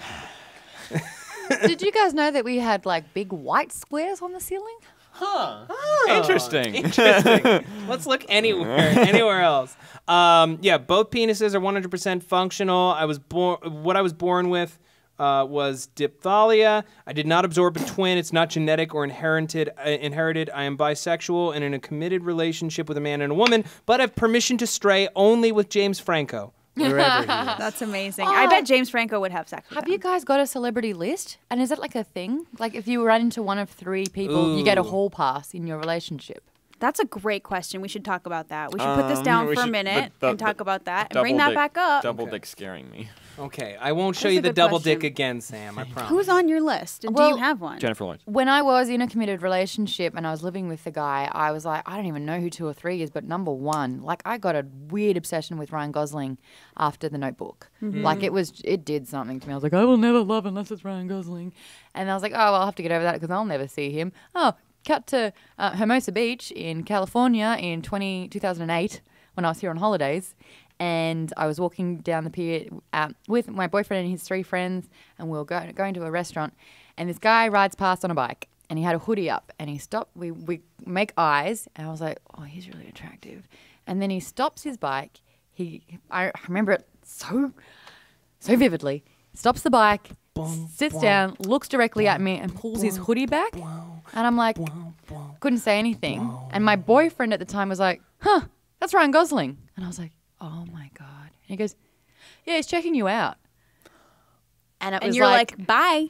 Did you guys know that we had like big white squares on the ceiling? Huh. Interesting. Interesting. Let's look anywhere, anywhere else. Um, yeah, both penises are 100% functional. I was born. What I was born with uh, was diphallia. I did not absorb a twin. It's not genetic or inherited. Uh, inherited. I am bisexual and in a committed relationship with a man and a woman, but have permission to stray only with James Franco wherever he is. That's amazing. I bet James Franco would have sex with Have him. you guys got a celebrity list? And is it like a thing? Like if you run into one of three people, you get a Ooh. hall pass in your relationship. That's a great question. We should talk about that. We should put this Um, down we for a minute the- the- and talk the about that and bring that dick- back up. Double Okay. dick scaring me. Okay, I won't show That's you a the good double dick again, Sam. I promise. Who's on your list? And do Well, you have one? Jennifer Lawrence. When I was in a committed relationship and I was living with the guy, I was like, I don't even know who two or three is, but number one, like I got a weird obsession with Ryan Gosling after the notebook. Like it was, it did something to me. I was like, I will never love unless it's Ryan Gosling. And I was like, oh, well, I'll have to get over that because I'll never see him. Oh, cut to uh, Hermosa Beach in California in 20, 2008 when I was here on holidays. And I was walking down the pier um, with my boyfriend and his three friends, and we were go- going to a restaurant. And this guy rides past on a bike, and he had a hoodie up, and he stopped. We, we make eyes, and I was like, oh, he's really attractive. And then he stops his bike. He, I remember it so, so vividly. Stops the bike, sits down, looks directly at me, and pulls his hoodie back. And I'm like, couldn't say anything. And my boyfriend at the time was like, huh, that's Ryan Gosling. And I was like, oh my God. And he goes, yeah, he's checking you out. And it and was you're like, like, bye.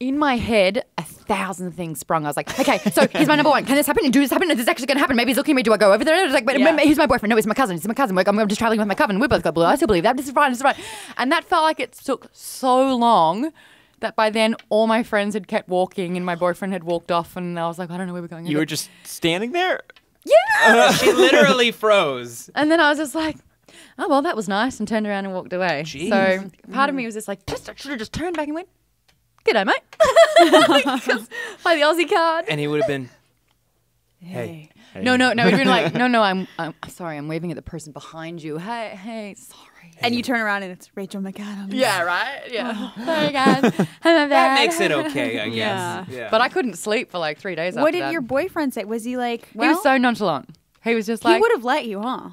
in my head, a thousand things sprung. I was like, okay, so he's my number one. Can this happen? Do this happen? Is this actually going to happen? Maybe he's looking at me. Do I go over there? It's like, but Yeah. he's my boyfriend. No, he's my cousin. He's my cousin. I'm, I'm just traveling with my cousin. We both got blue eyes. I believe that. This is fine. This is fine. And that felt like it took so long that by then all my friends had kept walking and my boyfriend had walked off. And I was like, I don't know where we're going. You were just standing there. yeah. she literally froze. And then I was just like, oh, well, that was nice, and turned around and walked away. Jeez. So part of me was just like, just I should have just turned back and went, g'day, mate," Play the Aussie card. And he would have been, hey. No, no, no. You'd been like, no, no, I'm, I'm sorry, I'm waving at the person behind you. Hey, hey, sorry. And you turn around and it's Rachel McAdams. Yeah, right? Yeah. Oh, sorry, guys. I'm That makes it okay, I guess. Yeah. Yeah. But I couldn't sleep for like three days What after did that. your boyfriend say? Was he like, He was so nonchalant. He was just like. he would have let you, huh?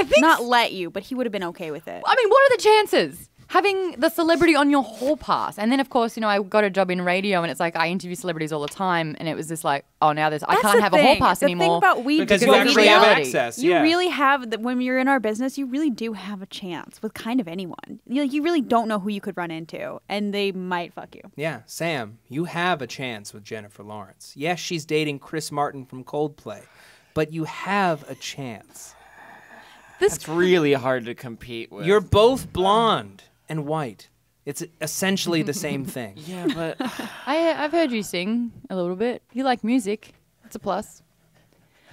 I think Not let you, but he would have been okay with it. I mean, what are the chances? Having the celebrity on your hall pass. And then, of course, you know, I got a job in radio and it's like I interview celebrities all the time. And it was just like, oh, now there's, I That's can't the have a hall thing. pass the anymore. thing about we because do you Because actually have reality. access. You yeah. really have that when you're in our business. You really do have a chance with kind of anyone. You, like, you really don't know who you could run into, and they might fuck you. Yeah, Sam, you have a chance with Jennifer Lawrence. Yes, she's dating Chris Martin from Coldplay, but you have a chance. This It's really hard to compete with. You're both blonde and white. It's essentially the same thing. yeah, but I I've heard you sing a little bit. You like music. It's a plus.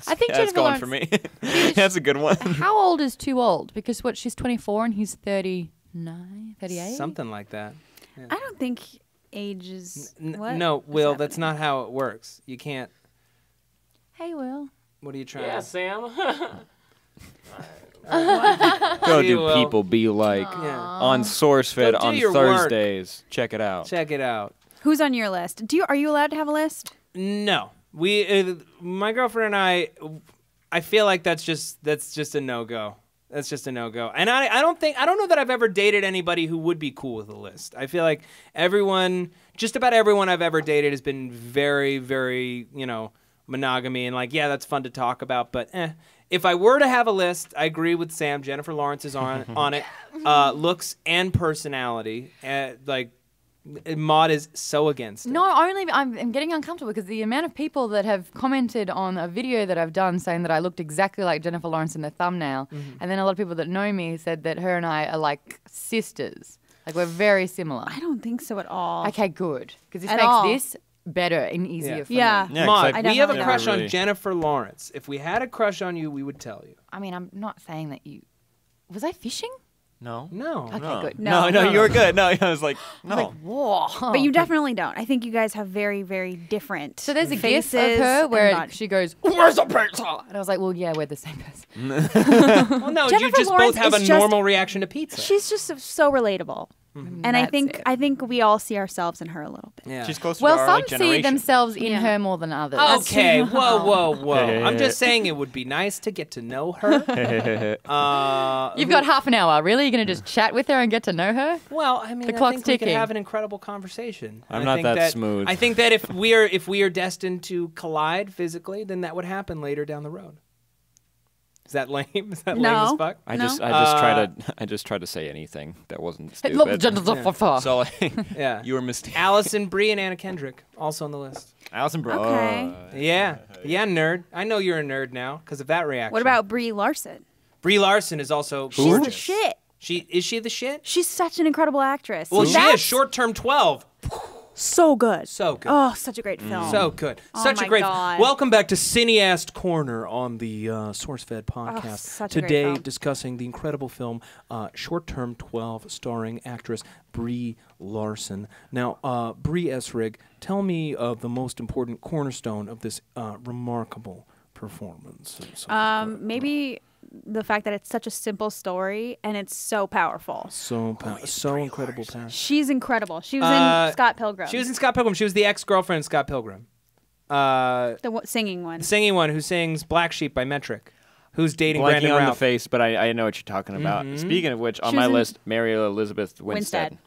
I think that's Jennifer going Lawrence- for me. that's a good one. How old is too old? Because what she's 24 and he's 39, 38. Something like that. I don't think age is. N- what? no, What's Will, that's not how it works. You can't. Hey, Will. What are you trying to Sam. Go do will. people be like Yeah. on SourceFed Go on your work. Thursdays. Check it out. Check it out. Who's on your list? Do you are you allowed to have a list? No, we, uh, my girlfriend and I, I feel like that's just that's just a no go. That's just a no go. And I, I don't think I don't know that I've ever dated anybody who would be cool with a list. I feel like everyone, just about everyone I've ever dated, has been very, very, you know, monogamy and like, yeah, that's fun to talk about, but eh. If I were to have a list, I agree with Sam. Jennifer Lawrence is on on it. Uh, looks and personality. Uh, like, Maude is so against it. No, only I'm, I'm getting uncomfortable because the amount of people that have commented on a video that I've done saying that I looked exactly like Jennifer Lawrence in the thumbnail, Mm-hmm. and then a lot of people that know me said that her and I are like sisters. Like we're very similar. I don't think so at all. Okay, good. Because this At makes all. this better and easier Yeah. for Yeah. me. Yeah, 'cause Maude, I- I we have a crush don't. on Jennifer Lawrence. If we had a crush on you, we would tell you. I mean, I'm not saying that you. Was I fishing? No. No. Okay, No. good. No, No. no, you were good. No, I was like, no. Like, whoa. But you definitely don't. I think you guys have very, very different. So there's a faces gif of her where body- she goes, "Where's the pizza?" And I was like, "Well, yeah, we're the same person." Well, no, you Jennifer just Lawrence both have a just- normal reaction to pizza. she's just so, so relatable, and I think it. I think we all see ourselves in her a little bit. yeah. She's close Well, to our some like, see themselves in Yeah. her more than others. okay, whoa, whoa, whoa. Hey. I'm just saying it would be nice to get to know her. uh, You've got half an hour. Really, you're gonna just chat with her and get to know her? well, I mean, The I clock's think we could ticking. have an incredible conversation. I'm I not think that smooth. I think that if we are if we are destined to collide physically, then that would happen later down the road. Is that lame? Is that lame as No. fuck? I No? just, I just try Uh, to, I just try to say anything that wasn't Hey, look, stupid. Jennifer so like, Yeah. you were mistaken. Alison Brie and Anna Kendrick also on the list. Alison Brie. Okay. Yeah, yeah, nerd. I know you're a nerd now because of that reaction. What about Brie Larson? Brie Larson? Is also She's the shit. She is she the shit? She's such an incredible actress. Well, she That's is short term twelve. So good. So good. Oh, such a great film. So good. Oh Such a great. God. Welcome back to Cineast Corner on the uh, SourceFed podcast. Oh, such a great Today, discussing the incredible film uh, Short Term 12, starring actress Brie Larson. Now, uh, Bree Essrig, tell me of the most important cornerstone of this uh, remarkable performance. Um, maybe the fact that it's such a simple story and it's so powerful. so pa- so incredible passion. She's incredible. She was Uh, in Scott Pilgrim. She was in Scott Pilgrim. She was the ex girlfriend of Scott Pilgrim. Uh, the w- singing one. the singing one who sings Black Sheep by Metric, who's dating Blanking Brandon on Ralph. the face, but I, I know what you're talking about. Speaking of which, on She my list, Mary Elizabeth Winstead. Winstead.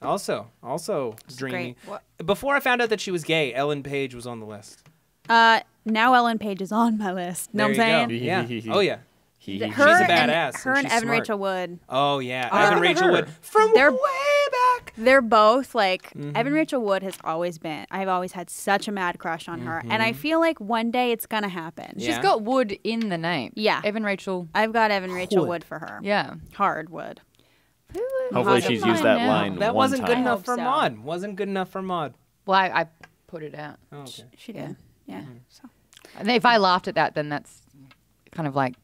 Also, also dreamy. great. Before I found out that she was gay, Ellen Page was on the list. Uh, now Ellen Page is on my list. Know what I'm saying? go. Yeah. Oh yeah. He, Her She's a and, badass, Her and and, Evan smart. Rachel Wood. Oh yeah. Evan Rachel her. Wood from They're- way back. They're both like Mm-hmm. Evan Rachel Wood has always been. I've always had such a mad crush on her, and Mm-hmm. I feel like one day it's gonna happen. Yeah. She's got wood in the name. Yeah. Evan Rachel. I've got Evan Rachel Wood. Wood for her. Yeah. Hard wood. Hopefully she's used that now? line That one wasn't good enough for so. Maude. Wasn't good enough for Maude. Well, I, I put it out. Oh, okay. She did. Yeah. Mm-hmm. So. And if I laughed at that, then that's kind of like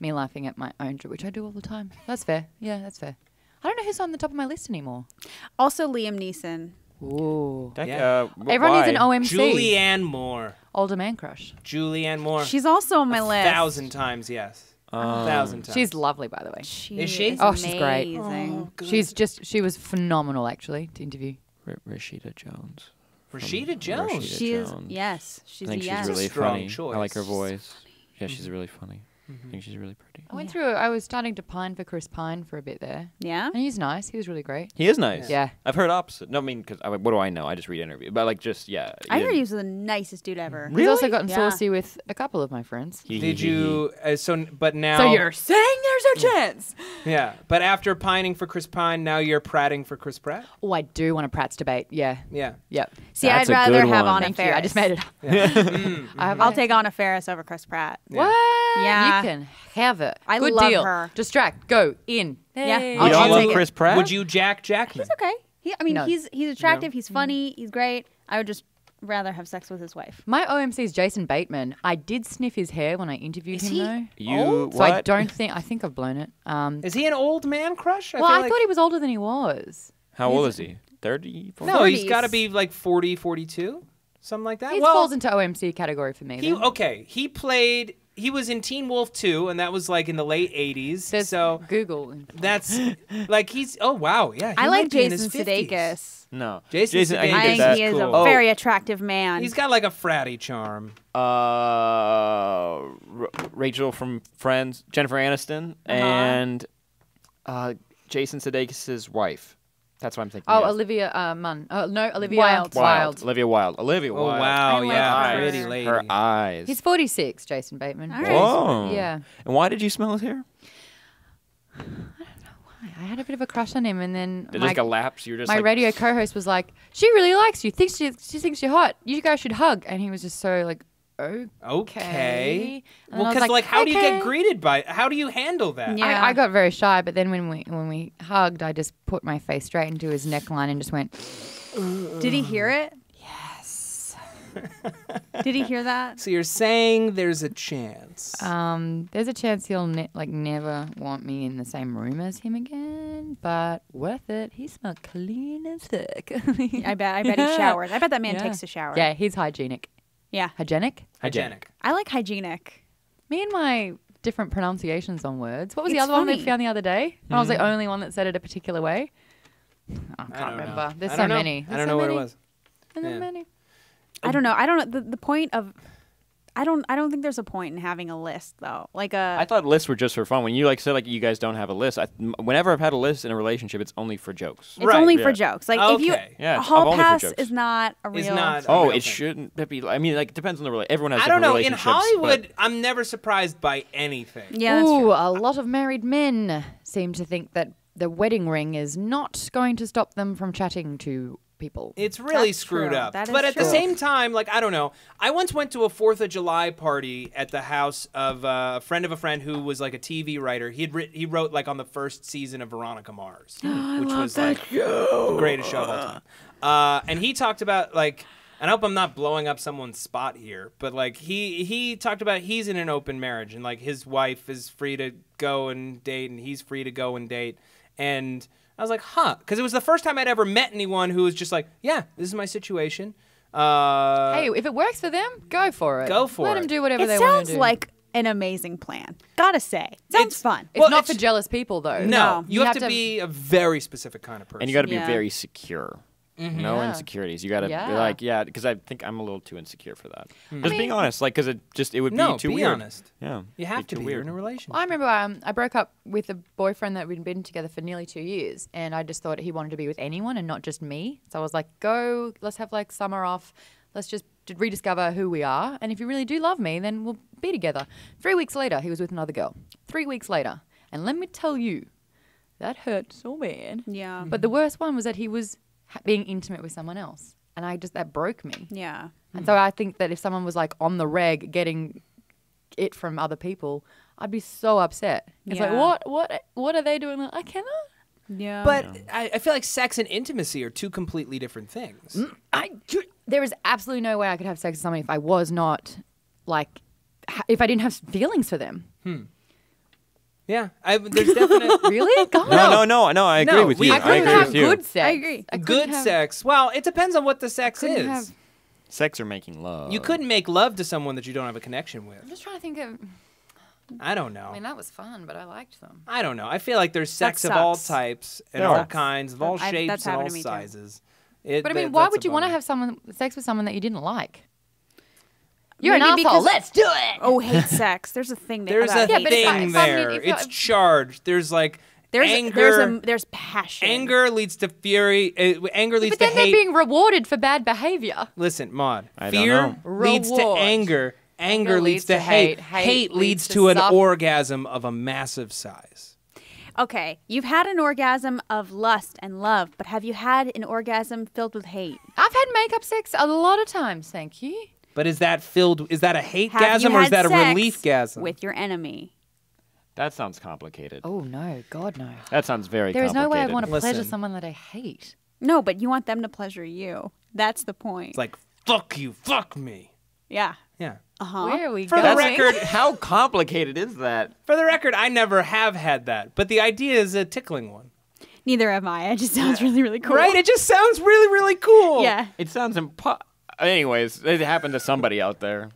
me laughing at my own joke, which I do all the time. That's fair. Yeah, that's fair. I don't know who's on the top of my list anymore. Also, Liam Neeson. Ooh. That- Yeah. uh, wh- Everyone needs an? OMC. Julianne Moore. Older man crush. Julianne Moore. She's also on my list. a list. thousand times yes. Um, a thousand times. She's lovely, by the way. She Is she? Oh, she's great. amazing. She's just, she was phenomenal, actually, to interview. R- Rashida Jones. Rashida from Jones. Rashida She is. Jones. Yes, I she's think a she's yes. really Strong funny. I like her choice. voice. Yeah, she's really funny. I think she's really pretty. I went through, I was starting to pine for Chris Pine for a bit there. yeah. And he's nice. He was really great. He is nice. Yeah. I've heard opposite. No, I mean, because what do I know? I just read interviews. But like, just yeah. I you- heard he was the nicest dude ever. Really? He's also gotten Yeah. saucy with a couple of my friends. he- he- Did he- he- you? Uh, so, but now. So you're saying There's no chance. Yeah, but after pining for Chris Pine, now you're prating for Chris Pratt. Oh, I do want a Pratt's debate. Yeah. Yeah. Yep. See, That's I'd rather have one. Anna Thank you. Faris. I just made it up. I have I'll take Anna Faris over Chris Pratt. What? Yeah. You can have it. I Good love deal. her. Distract. Go in. Yeah. Hey. I'll- You I'll don't love it. Chris Pratt? Would you Jack Jackman? He's okay. He, I mean, No. he's he's attractive. He's funny. He's great. I would just rather have sex with his wife. My OMC is Jason Bateman. I did sniff his hair when I interviewed Is him he though. You So what? I don't think I think I've blown it. Um, Is he an old man crush? well, feel I like- thought he was older than he was. How old is he? 30? 40? No, he's 40s. got to be like 40, 42, something like that. He well, falls into OMC category for me. he then. okay. He played. He was in Teen Wolf 2, and that was like in the late 80s. There's so Google. that's like he's. Oh wow, yeah. he I like be in his Jason 50s. Sudeikis. No. Jason I Sudeikis. I think that. he is cool. a Oh. very attractive man. He's got like a fratty charm. uh, R- Rachel from Friends, Jennifer Aniston, Uh-huh. and uh, Jason Sudeikis' wife. That's what I'm thinking. Oh, of. Olivia uh, Munn. Oh no, Olivia Wilde. Wild. Olivia Wilde. Olivia Oh Wilde. wow, I yeah, her. pretty lady. Her eyes. He's 46, Jason Bateman. All right. Whoa. Yeah. And why did you smell his hair? I don't know why. I had a bit of a crush on him, and then Did it my, just elapse? You were just my like, radio co-host was like, "She really likes you. Thinks she she thinks you're hot. You guys should hug." And he was just so like, "Okay." Okay. And Well, because like, how do you get greeted by? How do you handle that? Yeah. I, I got very shy, but then when we when we hugged, I just put my face straight into his neckline and just went, Did he hear it? "Yes." Did he hear that? So you're saying there's a chance. Um, there's a chance he'll ne- like never want me in the same room as him again, but worth it. He smelled clean as thick. I bet. I bet he showers. I bet that man Yeah. takes a shower. Yeah, he's hygienic. Yeah. Hygienic. Hygienic. I like hygienic. Me and my different pronunciations on words. What was the It's other one we funny. found the other day? And I was the hmm. only one that said it a particular way. I can't I don't know. remember. There's I so don't know. many. I There's don't so know what many. it was. There's so Yeah. many. I don't know. I don't know. The, the point of. I don't. I don't think there's a point in having a list though. Like a. I thought lists were just for fun. When you like said like you guys don't have a list, I, m- whenever I've had a list in a relationship, it's only for jokes. it's Right, only yeah. for jokes. Like if you. Yeah, a hall I'm only for pass is not a real. Is not- Oh, real it thing. shouldn't that be. I mean, like it depends on the relationship. Everyone has I don't know. In relationships. but- Hollywood, I'm never surprised by anything. Yeah. Ooh, a lot of married men seem to think that the wedding ring is not going to stop them from chatting to people. It's really That's screwed true. up. That is but at the same time, like I don't know. I once went to a Fourth of July party at the house of uh, a friend of a friend who was like a TV writer. He had writ- he wrote like on the first season of Veronica Mars, which was like the greatest show of all time. Uh, and he talked about like. And I hope I'm not blowing up someone's spot here, but like he he talked about he's in an open marriage and like his wife is free to go and date and he's free to go and date. And I was like, huh, because it was the first time I'd ever met anyone who was just like, yeah, this is my situation. Uh, hey, if it works for them, go for it. Go for Let it. Let them do whatever It they want sounds to do. Sounds like an amazing plan. Gotta say, sounds It's- fun. it's Well, not it's- for jealous people though. no, No. you, have, to, be a very specific kind of person. and you got to be Yeah. very secure. No Yeah. insecurities. You got to Yeah. like, yeah, because I think I'm a little too insecure for that. Hmm. Just being honest, like, because it just it would no, be too be weird. honest. Yeah, You have to be. weird. In a relationship. I remember um, I broke up with a boyfriend that we'd been together for nearly two years, and I just thought he wanted to be with anyone and not just me. So I was like, "Go, let's have like summer off. Let's just rediscover who we are. And if you really do love me, then we'll be together." Three weeks later, he was with another girl. Three weeks later, and let me tell you, that hurt so bad. yeah. But the worst one was that he was ha- being intimate with someone else, and I just that broke me. yeah. And so I think that if someone was like on the reg getting it from other people, I'd be so upset. It's like, what, what, what are they doing? Like, I cannot. Yeah. but I, I feel like sex and intimacy are two completely different things. Mm, I, there is absolutely no way I could have sex with someone if I was not like, if I didn't have feelings for them. Hmm. Yeah, I, there's definite Really? God. No, no, no, no. I agree No, with we- you. I I I couldn't agree have with you. good sex. I agree. I couldn't good have- sex. Well, it depends on what the sex couldn't is. have- Sex or making love. You couldn't make love to someone that you don't have a connection with. I'm just trying to think of. I don't know. I mean, that was fun, but I liked them. I don't know. I feel like there's sex of all sucks. types and There all are. kinds, of all I- shapes that's and all to me too. sizes. It- But I that- mean, why that's would you want to bummer. have someone sex with someone that you didn't like? You're an Maybe asshole. because- Let's do it. oh, hate sex. There's a thing there. There's a about Yeah, but if I- thing if I'm- there. if you're- it's charged. There's like There's anger. there's a there's passion. anger leads to fury. Uh, anger leads to hate. But to then hate. they're being rewarded for bad behavior. Listen, Maude. I don't fear know. leads to Reward. anger. Anger, leads, to hate. Hate, leads to, an suff- orgasm of a massive size. Okay, you've had an orgasm of lust and love, but have you had an orgasm filled with hate? I've had makeup sex a lot of times, thank you. But is that filled? Is that a hate gasm or is that a relief gasm? with your enemy? That sounds complicated. Oh no, God no. That sounds very There is no way I want to pleasure someone that I hate. No, but you want them to pleasure you. That's the point. It's like fuck you, fuck me. yeah. Yeah. Uh huh. Where are we For the record, How complicated is that? For the record, I never have had that, but the idea is a tickling one. Neither have I. It just sounds really, really cool. Right? It just sounds really, really cool. Yeah. It sounds impo. Anyways, it happened to somebody out there.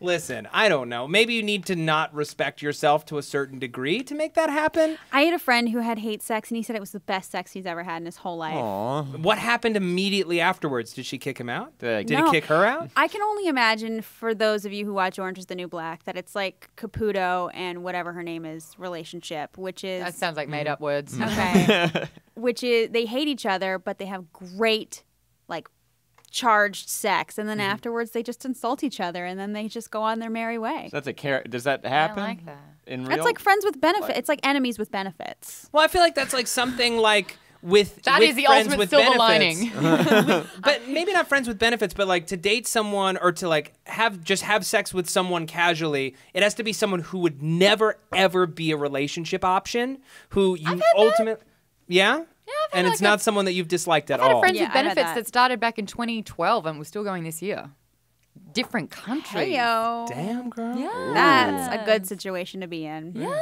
Listen, I don't know. Maybe you need to not respect yourself to a certain degree to make that happen. I had a friend who had hate sex, and he said it was the best sex he's ever had in his whole life. Aw. What happened immediately afterwards? Did she kick him out? Uh, did Did No. he kick her out? I can only imagine for those of you who watch Orange is the New Black that it's like Caputo and whatever her name is relationship, which is That sounds like made up words. okay, which is they hate each other, but they have great like charged sex, and then mm-hmm. afterwards they just insult each other, and then they just go on their merry way. That's a char- Does that happen? I happen? like that. In real? That's like friends with benefit. It's like enemies with benefits. Well, I feel like that's like something like with That with is the friends ultimate with silver benefits. lining. but maybe not friends with benefits, but like to date someone or to like have just have sex with someone casually, it has to be someone who would never ever be a relationship option. Who you ultimately, yeah, Yeah, I've and like it's not a- someone that you've disliked at I had all. a friends Yeah, with benefits that. that. started back in 2012 and we're still going this year. Different countries. Heyo. Damn, girl. Yeah. That's a good situation to be in. Yes,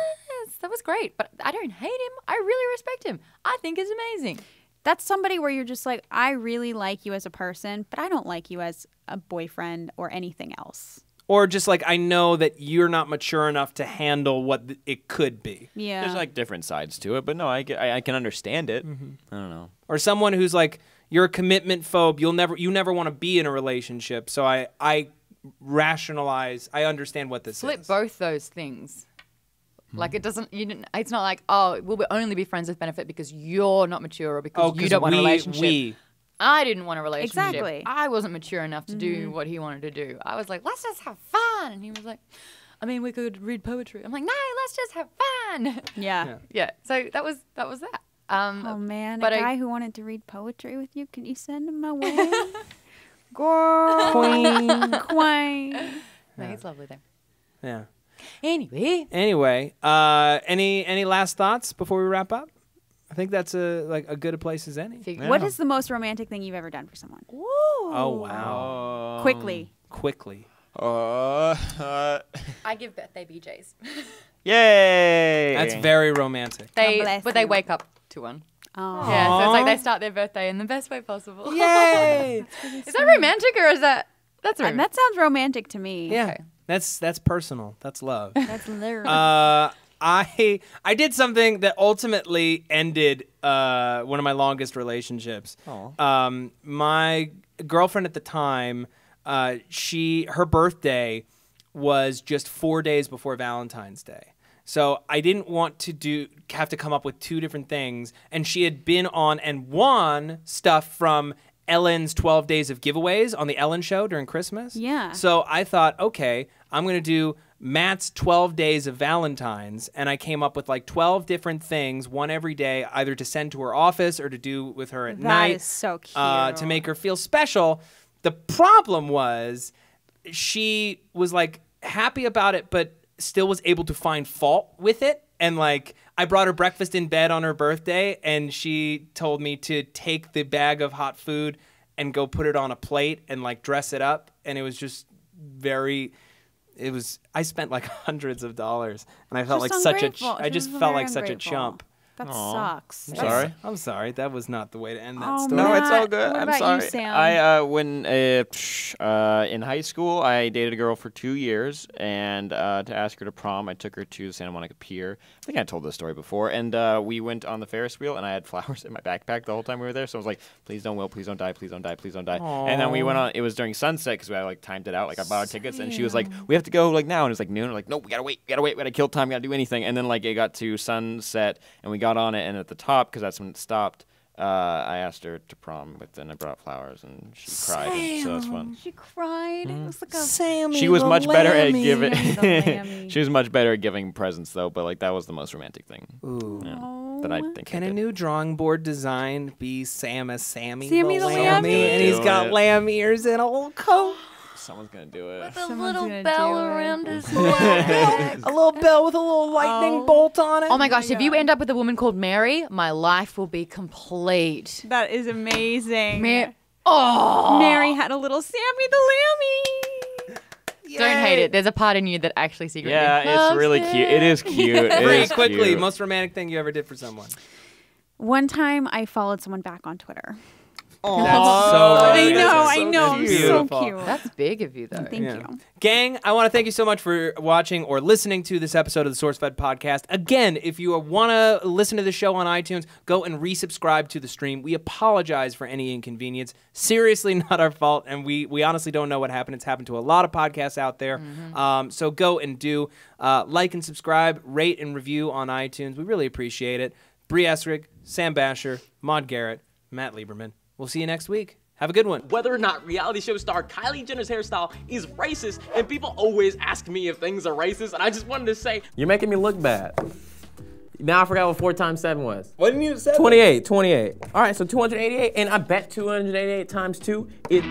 that was great. But I don't hate him. I really respect him. I think he's amazing. That's somebody where you're just like, I really like you as a person, but I don't like you as a boyfriend or anything else. Or just like I know that you're not mature enough to handle what th- it could be. Yeah. There's like different sides to it, but no, I, I, I can understand it. Mm-hmm. I don't know. or someone who's like you're a commitment phobe you'll never you never want to be in a relationship so i i rationalize i understand what this Flip is Split both those things. Like it doesn't. You didn't. It's not like oh, we'll only be friends with benefit because you're not mature or because oh you 'cause don't want we, a relationship. we I didn't want a relationship. Exactly. I wasn't mature enough to do what he wanted to do. I was like, let's just have fun, and he was like, I mean, we could read poetry. I'm like, no, let's just have fun. yeah. Yeah. yeah. So that was that was that. Um, Oh man, But a I- guy who wanted to read poetry with you, can you send him my way? Girl, queen queen. no, he's lovely though. yeah Anyway, anyway uh any any last thoughts before we wrap up i think that's a like a good a place as any fig- What is the most romantic thing you've ever done for someone? oh wow Quickly. quickly Uh, uh, I give birthday BJ's. yay! that's very romantic They, bless but they you. wake up to one. Oh. Yeah, so it's like they start their birthday in the best way possible. yay is that romantic or is that that's Uh, romantic? that sounds romantic to me. yeah Okay. that's that's personal that's love That's literally. uh, I I did something that ultimately ended uh, one of my longest relationships. Um, my girlfriend at the time, uh, she her birthday was just four days before Valentine's Day. So I didn't want to do have to come up with two different things, and she had been on and won stuff from Ellen's 12 Days of Giveaways on the Ellen Show during Christmas. Yeah. So I thought, okay, I'm going to do Matt's 12 Days of Valentine's. And I came up with like 12 different things, one every day, either to send to her office or to do with her at That night. is so Uh, to make her feel special. The problem was she was like happy about it, but still was able to find fault with it. And like, I brought her breakfast in bed on her birthday, and she told me to take the bag of hot food and go put it on a plate and like dress it up. And it was just very. It was. I spent like hundreds of dollars, and I felt Just like such a. I just felt like such a chump. That Aw. sucks. I'm That's- sorry. I'm sorry. That was not the way to end that Oh, story. No, it's all good. what I'm about sorry. you, Sam? I uh, when uh, psh, uh, in high school, I dated a girl for two years, and uh, to ask her to prom, I took her to the Santa Monica Pier. I think I told this story before, and uh, we went on the Ferris wheel, and I had flowers in my backpack the whole time we were there. So I was like, "Please don't will, please don't die, please don't die, please don't die." And then we went on. It was during sunset because I like timed it out. Like I bought our tickets, and she was like, "We have to go like now," and it was like noon. We're like, "No, we gotta wait, we gotta wait, we gotta kill time, we gotta do anything." And then like it got to sunset, and we got on it, and at the top because that's when it stopped. uh, I asked her to prom, but then I brought flowers and she cried, and so it's fun. She cried. It was like a Sammy She was the much better at Lammy. giving. Lammy. she was much better at giving presents though, but like that was the most romantic thing. Ooh. Yeah, that I think. Can I a did. new drawing board design be Sam as Sammy, Sammy the Lammy. and he's Do got it. lamb ears and a little coat, Someone's gonna do it. The Someone's little gonna bell do it. around his neck. a little bell with a little lightning Oh. bolt on it. Oh my gosh, if you end up with a woman called Mary, my life will be complete. That is amazing. Mary. Oh! Mary had a little Sammy the Lammy. Don't hate it. There's a part in you that actually secretly Yeah, it's loves really cute. It is cute. It Pretty is quickly, cute. most romantic thing you ever did for someone. One time I followed someone back on Twitter. That's so I know, That's I so know. cute. So Beautiful. cute. That's big of you, though. Thank Yeah. you. Gang, I want to thank you so much for watching or listening to this episode of the SourceFed podcast. Again, if you want to listen to the show on iTunes, go and resubscribe to the stream. We apologize for any inconvenience. Seriously, not our fault, and we we honestly don't know what happened. It's happened to a lot of podcasts out there. Um, so go and do uh, like and subscribe, rate and review on iTunes. We really appreciate it. Bree Essrig, Sam Bashor, Maude Garrett, Matt Lieberman. We'll see you next week. Have a good one. whether or not reality show star Kylie Jenner's hairstyle is racist, and people always ask me if things are racist, and I just wanted to say, You're making me look bad. Now I forgot what 4 times 7 was. What did you say? 28, 28. All right, so 288, and I bet 288 times 2 is.